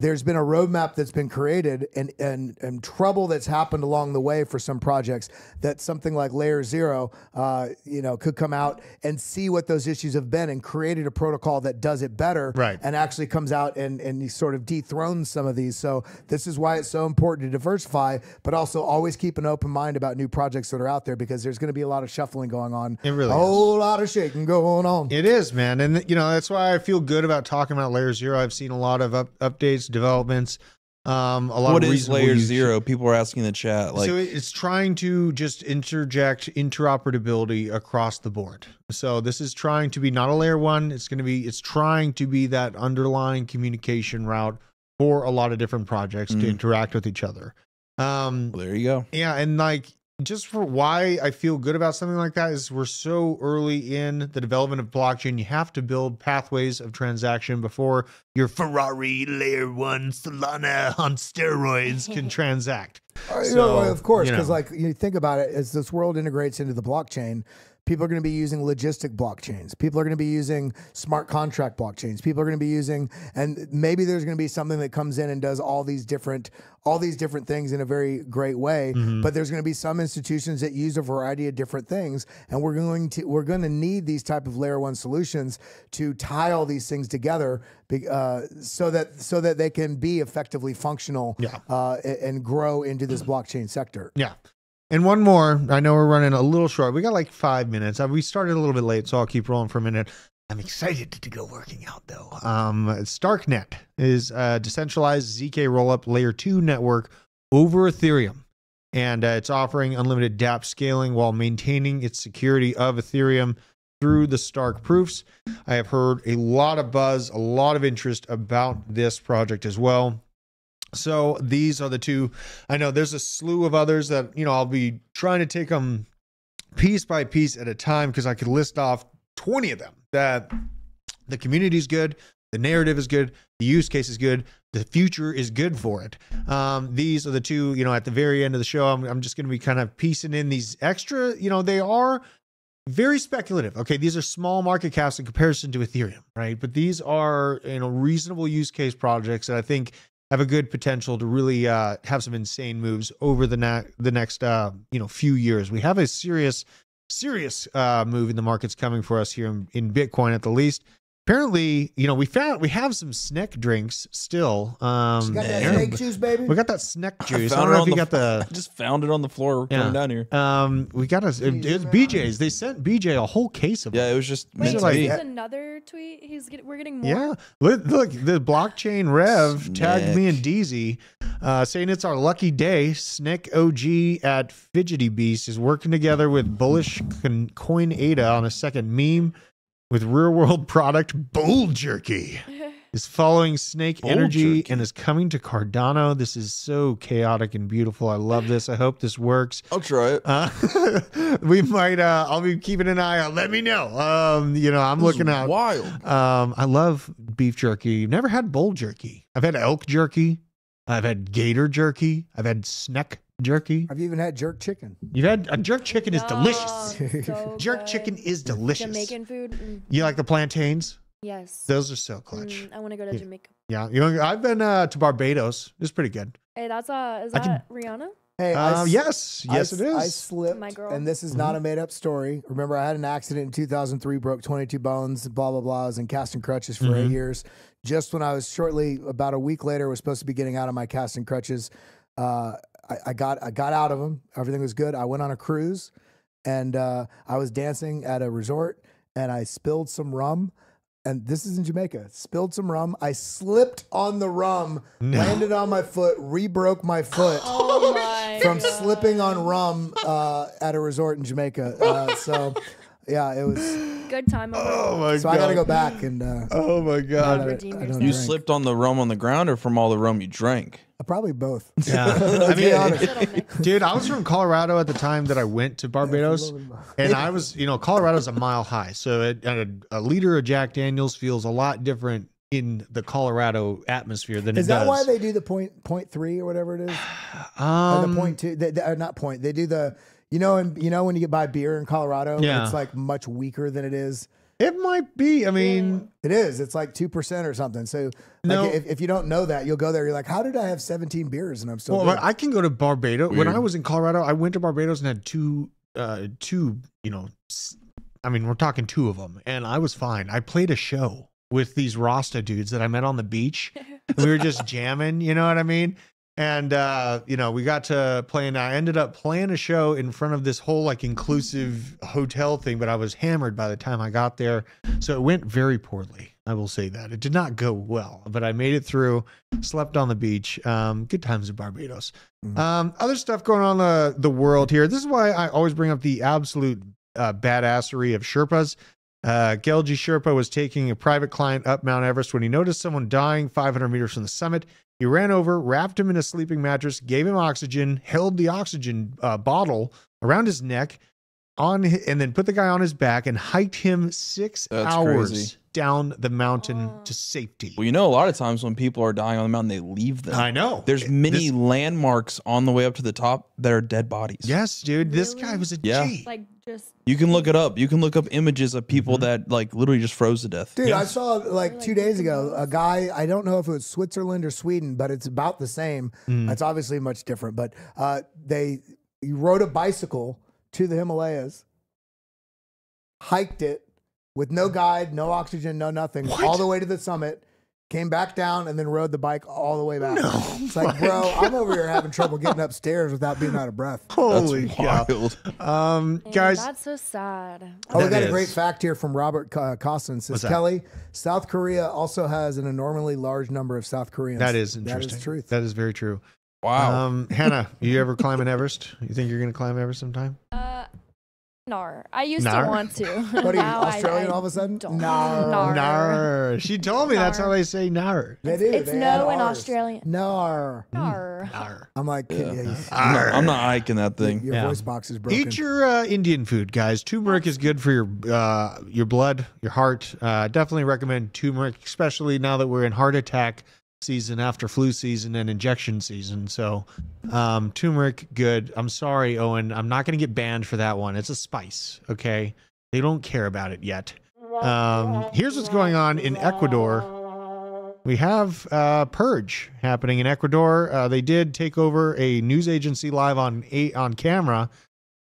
There's been a roadmap that's been created and, and and trouble that's happened along the way for some projects that something like Layer Zero, uh, you know, could come out and see what those issues have been and created a protocol that does it better Right. and actually comes out and and sort of dethrones some of these. So this is why it's so important to diversify, but also always keep an open mind about new projects that are out there because there's going to be a lot of shuffling going on. It really a is. whole lot of shaking going on. It is, man, and you know that's why I feel good about talking about Layer Zero. I've seen a lot of up, updates, developments, um, a lot What of is layer use- zero? People are asking in the chat. Like, so it's trying to just interject interoperability across the board. So this is trying to be not a layer one. It's going to be it's trying to be that underlying communication route for a lot of different projects to Mhm. interact with each other. Um, well, there you go. yeah, and like just for why I feel good about something like that is we're so early in the development of blockchain. You have to build pathways of transaction before your Ferrari layer one Solana on steroids can transact. Uh, you know, of course, you because know. like you think about it, as this world integrates into the blockchain, people are going to be using logistic blockchains. People are going to be using smart contract blockchains. People are going to be using, and maybe there's going to be something that comes in and does all these different, all these different things in a very great way. Mm-hmm. But there's going to be some institutions that use a variety of different things, and we're going to we're going to need these type of layer one solutions to tie all these things together, uh, so that so that they can be effectively functional Yeah. uh, and grow into this blockchain sector. Yeah. And one more. I know we're running a little short. We got like five minutes. Uh, We started a little bit late, so I'll keep rolling for a minute. I'm excited to go working out though. Um, Starknet is a decentralized ZK rollup layer two network over Ethereum, and uh, it's offering unlimited DApp scaling while maintaining its security of Ethereum through the Stark proofs. I have heard a lot of buzz, a lot of interest about this project as well. So these are the two. I know there's a slew of others that you know I'll be trying to take them piece by piece at a time because I could list off 20 of them that the community is good, the narrative is good, the use case is good, the future is good for it. Um, these are the two. You know, at the very end of the show, I'm, I'm just going to be kind of piecing in these extra. You know, they are very speculative. Okay, these are small market caps in comparison to Ethereum, right? But these are you know reasonable use case projects that I think have a good potential to really uh, have some insane moves over the na- the next uh, you know few years. We have a serious serious uh, move in the markets coming for us here in, in Bitcoin at the least. Apparently, you know, we found we have some snack drinks still. Um, You got that Aaron, snake juice, baby? we got that snack juice. I, found don't know if you the- got the I just found it on the floor Yeah. coming down here. um, we got a it's BJ's. They sent BJ a whole case of Yeah, them. it was just Wait, meant like- There's another tweet. He's get, we're getting more. Yeah, look, look, the blockchain Rev tagged me and Deezy, uh, saying it's our lucky day. Snick OG at Fidgety Beast is working together with Bullish Con- Coin Ada on a second meme with real world product Bull Jerky. Is following Snake Bull Energy Jerky. and is coming to Cardano. This is so chaotic and beautiful. I love this. I hope this works. I'll try it. Uh, we might. Uh, I'll be keeping an eye out. Let me know. Um, you know, I'm This looking out. Wild. Um, I love beef jerky. Never had bull jerky. I've had elk jerky. I've had gator jerky. I've had sneck jerky. I've even had jerk chicken. You've had a jerk chicken is delicious. So Jerk good. chicken is delicious. Jamaican food. Mm, You like the plantains? yes. Those are so clutch. Mm, I want to go to Yeah. Jamaica. Yeah, you know, I've been uh, to Barbados. It's pretty good. Hey, that's uh, is that can- Rihanna? Hey, I Um, s- yes, I yes, it is. I slipped, My girl. and this is not a made up story. Remember, I had an accident in 2003, broke 22 bones, blah blah blah. I was in casting crutches for eight years. Just when I was shortly, about a week later, was supposed to be getting out of my casting crutches. Uh, I, I got I got out of them. Everything was good. I went on a cruise, and uh, I was dancing at a resort, and I spilled some rum. And this is in Jamaica. Spilled some rum. I slipped on the rum, landed on my foot, re-broke my foot Oh my from God. slipping on rum uh, at a resort in Jamaica. Uh, so, yeah, it was. Good time over. oh my god. So I got to go back and uh, Oh my god. don't- Redeem I don't. You drink. slipped on the rum on the ground or from all the rum you drank? Uh, Probably both. Yeah. I mean, honest. Dude, I was from Colorado at the time that I went to Barbados, and I was, you know, Colorado's a mile high, so it, a, a liter of Jack Daniels feels a lot different in the Colorado atmosphere than Is it that does. why they do the point point three or whatever it is? Or um, the point two? They, they, uh, not point. They do the. You know, and you know when you buy beer in Colorado, Yeah. it's like much weaker than it is. It might be. I mean, It is. It's like two percent or something. So, like, No. if, if you don't know that, you'll go there. You're like, how did I have 17 beers and I'm still well, good? I can go to Barbados. When I was in Colorado, I went to Barbados and had two, uh, two, you know, I mean, we're talking two of them, and I was fine. I played a show with these Rasta dudes that I met on the beach. we were just jamming, you know what I mean? And uh, you know, we got to play, and I ended up playing a show in front of this whole like inclusive hotel thing. But I was hammered by the time I got there, so it went very poorly. I will say that it did not go well, but I made it through. Slept on the beach. Um, good times in Barbados. Um, other stuff going on in the the world here. This is why I always bring up the absolute uh, badassery of Sherpas. Uh, Gelje Sherpa was taking a private client up Mount Everest when he noticed someone dying 500 meters from the summit. He ran over, wrapped him in a sleeping mattress, gave him oxygen, held the oxygen uh, bottle around his neck, on hi- and then put the guy on his back and hiked him six That's hours crazy. Down the mountain Oh. to safety. Well, you know, a lot of times when people are dying on the mountain, they leave them. I know. There's This- many landmarks on the way up to the top that are dead bodies. Yes, dude. This guy was a Yeah. G. Like just You can look it up. You can look up images of people Mm-hmm. that like literally just froze to death. Dude, I saw like Like two days ago a guy. I don't know if it was Switzerland or Sweden, but it's about the same. Mm. It's obviously much different. But uh, they he rode a bicycle to the Himalayas, hiked it with no guide, no oxygen, no nothing, What? all the way to the summit. Came back down and then rode the bike all the way back. No it's like, bro, I'm over here having trouble getting upstairs without being out of breath. Holy That's cow. wild. Um, man, guys, That's so sad. Oh, we got is. a great fact here from Robert uh, Costin. Says What's that? Kelly, South Korea also has an enormously large number of South Koreans. that is interesting. That is truth. That is very true. Wow. Um, Hannah, you ever climbing Everest? You think you're going to climb Everest sometime? Nar. I used Nar? to want to. What are you, Now I- Australian I all of a sudden? don't. Nar. Nar. Nar. She told me that's how they say nar. They do. It's They no in Rs. Australian. Nar. Nar. Nar. I'm like, Yeah. yeah, you- I'm, not, I'm not hiking that thing. your Yeah. voice box is broken. Eat your uh, Indian food, guys. Turmeric is good for your uh, your blood, your heart. Uh, definitely recommend turmeric, especially now that we're in heart attack season after flu season and injection season. So, um, turmeric, good. I'm sorry, Owen. I'm not going to get banned for that one. It's a spice. Okay, they don't care about it yet. Um, here's what's going on in Ecuador. We have uh, purge happening in Ecuador. Uh, they did take over a news agency live on eight on camera.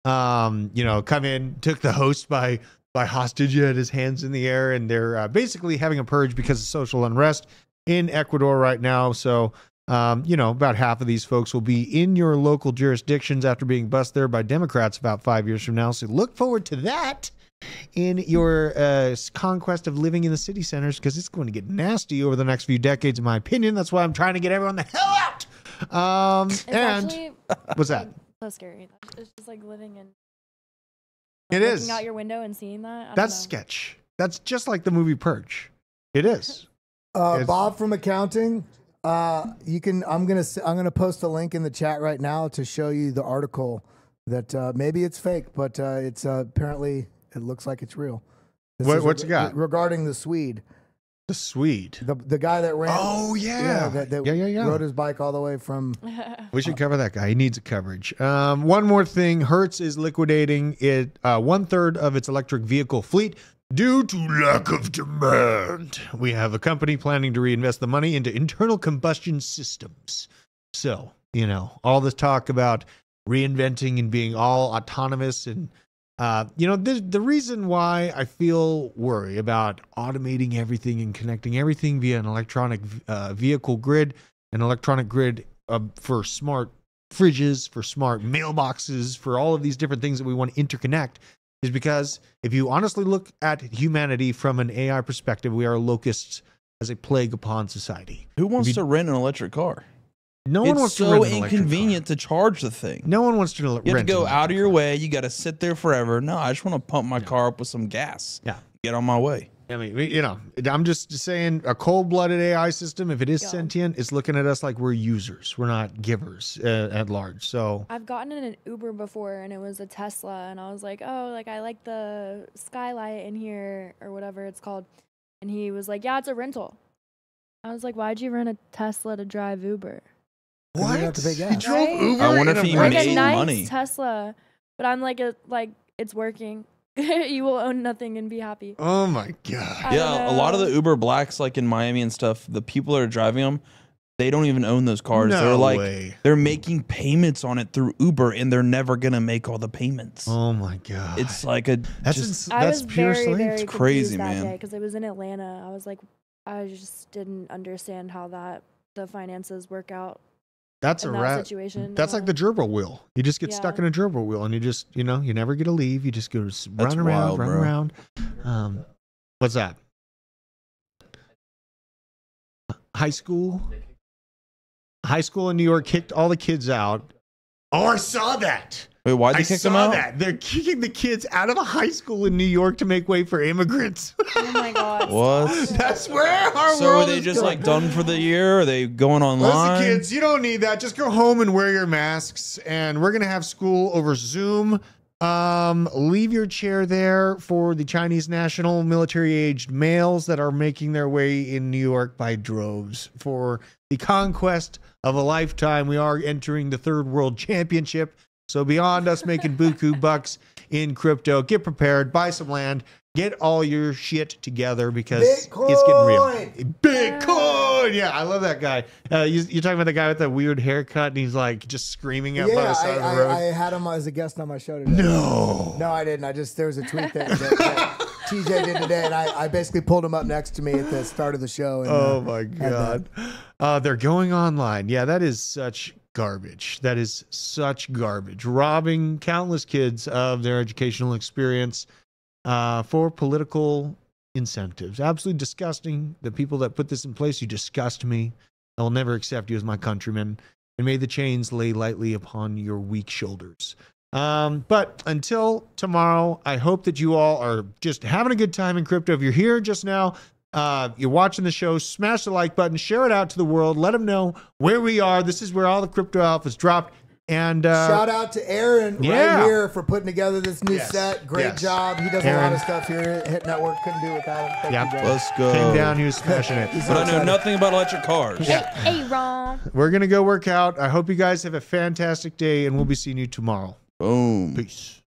Um, you know, come in, took the host by by hostage, had his hands in the air, and they're uh, basically having a purge because of social unrest in Ecuador right now. So, um, you know, about half of these folks will be in your local jurisdictions after being bussed there by Democrats about five years from now. So, look forward to that in your uh, conquest of living in the city centers because it's going to get nasty over the next few decades, in my opinion. That's why I'm trying to get everyone the hell out. Um, It's and actually what's that? so scary. It's just like living in. It looking is. out your window and seeing that. That's know. sketch. That's just like the movie Purge. It is. Uh, Bob from accounting. Uh, you can. I'm gonna. s- I'm gonna post a link in the chat right now to show you the article that uh, maybe it's fake, but uh, it's uh, apparently it looks like it's real. This What- is what's it got? regarding the Swede, The Swede. the the guy that ran? Oh yeah. that, that yeah, yeah, yeah. rode his bike all the way from. We should cover that guy. He needs a coverage. Um, one more thing: Hertz is liquidating it uh, one third of its electric vehicle fleet due to lack of demand. We have a company planning to reinvest the money into internal combustion systems. So you know all this talk about reinventing and being all autonomous and uh, you know the the reason why I feel worry about automating everything and connecting everything via an electronic uh, vehicle grid, an electronic grid uh, for smart fridges, for smart mailboxes, for all of these different things that we want to interconnect, is because if you honestly look at humanity from an AI perspective, we are locusts as a plague upon society. Who wants you- to rent an electric car? No one it's wants to rent an inconvenient to charge the thing. No one wants to rent. You have to go out of your car. way. You got to sit there forever. No, I just want to pump my car up with some gas. Yeah. Get on my way. I mean, you know, I'm just saying a cold-blooded AI system, if it is Yeah. sentient, it's looking at us like we're users. We're not givers uh, at large. So I've gotten in an Uber before and it was a Tesla and I was like, "Oh, like I like the skylight in here or whatever it's called." And he was like, "Yeah, it's a rental." I was like, "Why'd you rent a Tesla to drive Uber?" you don't have to pay He drove Right? Uber. I wonder in if a he Like made a nice money. Tesla. But I'm like a like it's working. you will own nothing and be happy. Oh my god! I yeah, a lot of the Uber blacks, like in Miami and stuff, the people that are driving them, they don't even own those cars. No they're like, way. they're making payments on it through Uber, and they're never gonna make all the payments. Oh my god! It's like a that's just, ins- I that's was pure very, very It's crazy, man. day because it was in Atlanta. I was like, I just didn't understand how that the finances work out That's a in that rat. situation. That's like the gerbil wheel. You just get stuck in a gerbil wheel, and you just, you know, you never get to leave. You just go s- That's run around, wild, run bro. around. Um, what's that? High school. High school in New York kicked all the kids out. Oh, I saw that. wait, why'd I they kick saw them out? that. They're kicking the kids out of a high school in New York to make way for immigrants. oh my god. What? That's where our So world are they is just going. like done for the year? Are they going online? Listen, kids, you don't need that. Just go home and wear your masks. And we're gonna have school over Zoom. Um, leave your chair there for the Chinese national military aged males that are making their way in New York by droves for the conquest of a lifetime. We are entering the third world championship. So beyond us making buku bucks in crypto, get prepared, buy some land, get all your shit together because it's getting real. Bitcoin. Yeah, I love that guy. Uh, you, you're talking about the guy with the weird haircut, and he's like just screaming out by Yeah, the I, side of the road. I had him as a guest on my show today. no. No, I didn't. I just there was a tweet that, that, that TJ did today, and I, I basically pulled him up next to me at the start of the show. And, Oh uh, my god. Uh, they're going online. Yeah, that is such garbage. That is such garbage. Robbing countless kids of their educational experience uh, for political incentives. Absolutely disgusting. The people that put this in place, you disgust me. I will never accept you as my countrymen. And may the chains lay lightly upon your weak shoulders. Um, but until tomorrow, I hope that you all are just having a good time in crypto. If you're here just now, uh, you're watching the show, smash the like button, share it out to the world, let them know where we are. This is where all the crypto alpha is dropped. And uh, Shout out to Aaron Yeah. right here for putting together this new Yes. set. Great Yes. job. He does a lot of stuff here at Hit Network. Couldn't do it without him. Thank Yep. you, guys. Let's go. came down, he was smashing it. But I know nothing about electric cars. Hey, Ron. We're going to go work out. I hope you guys have a fantastic day, and we'll be seeing you tomorrow. Boom. Peace.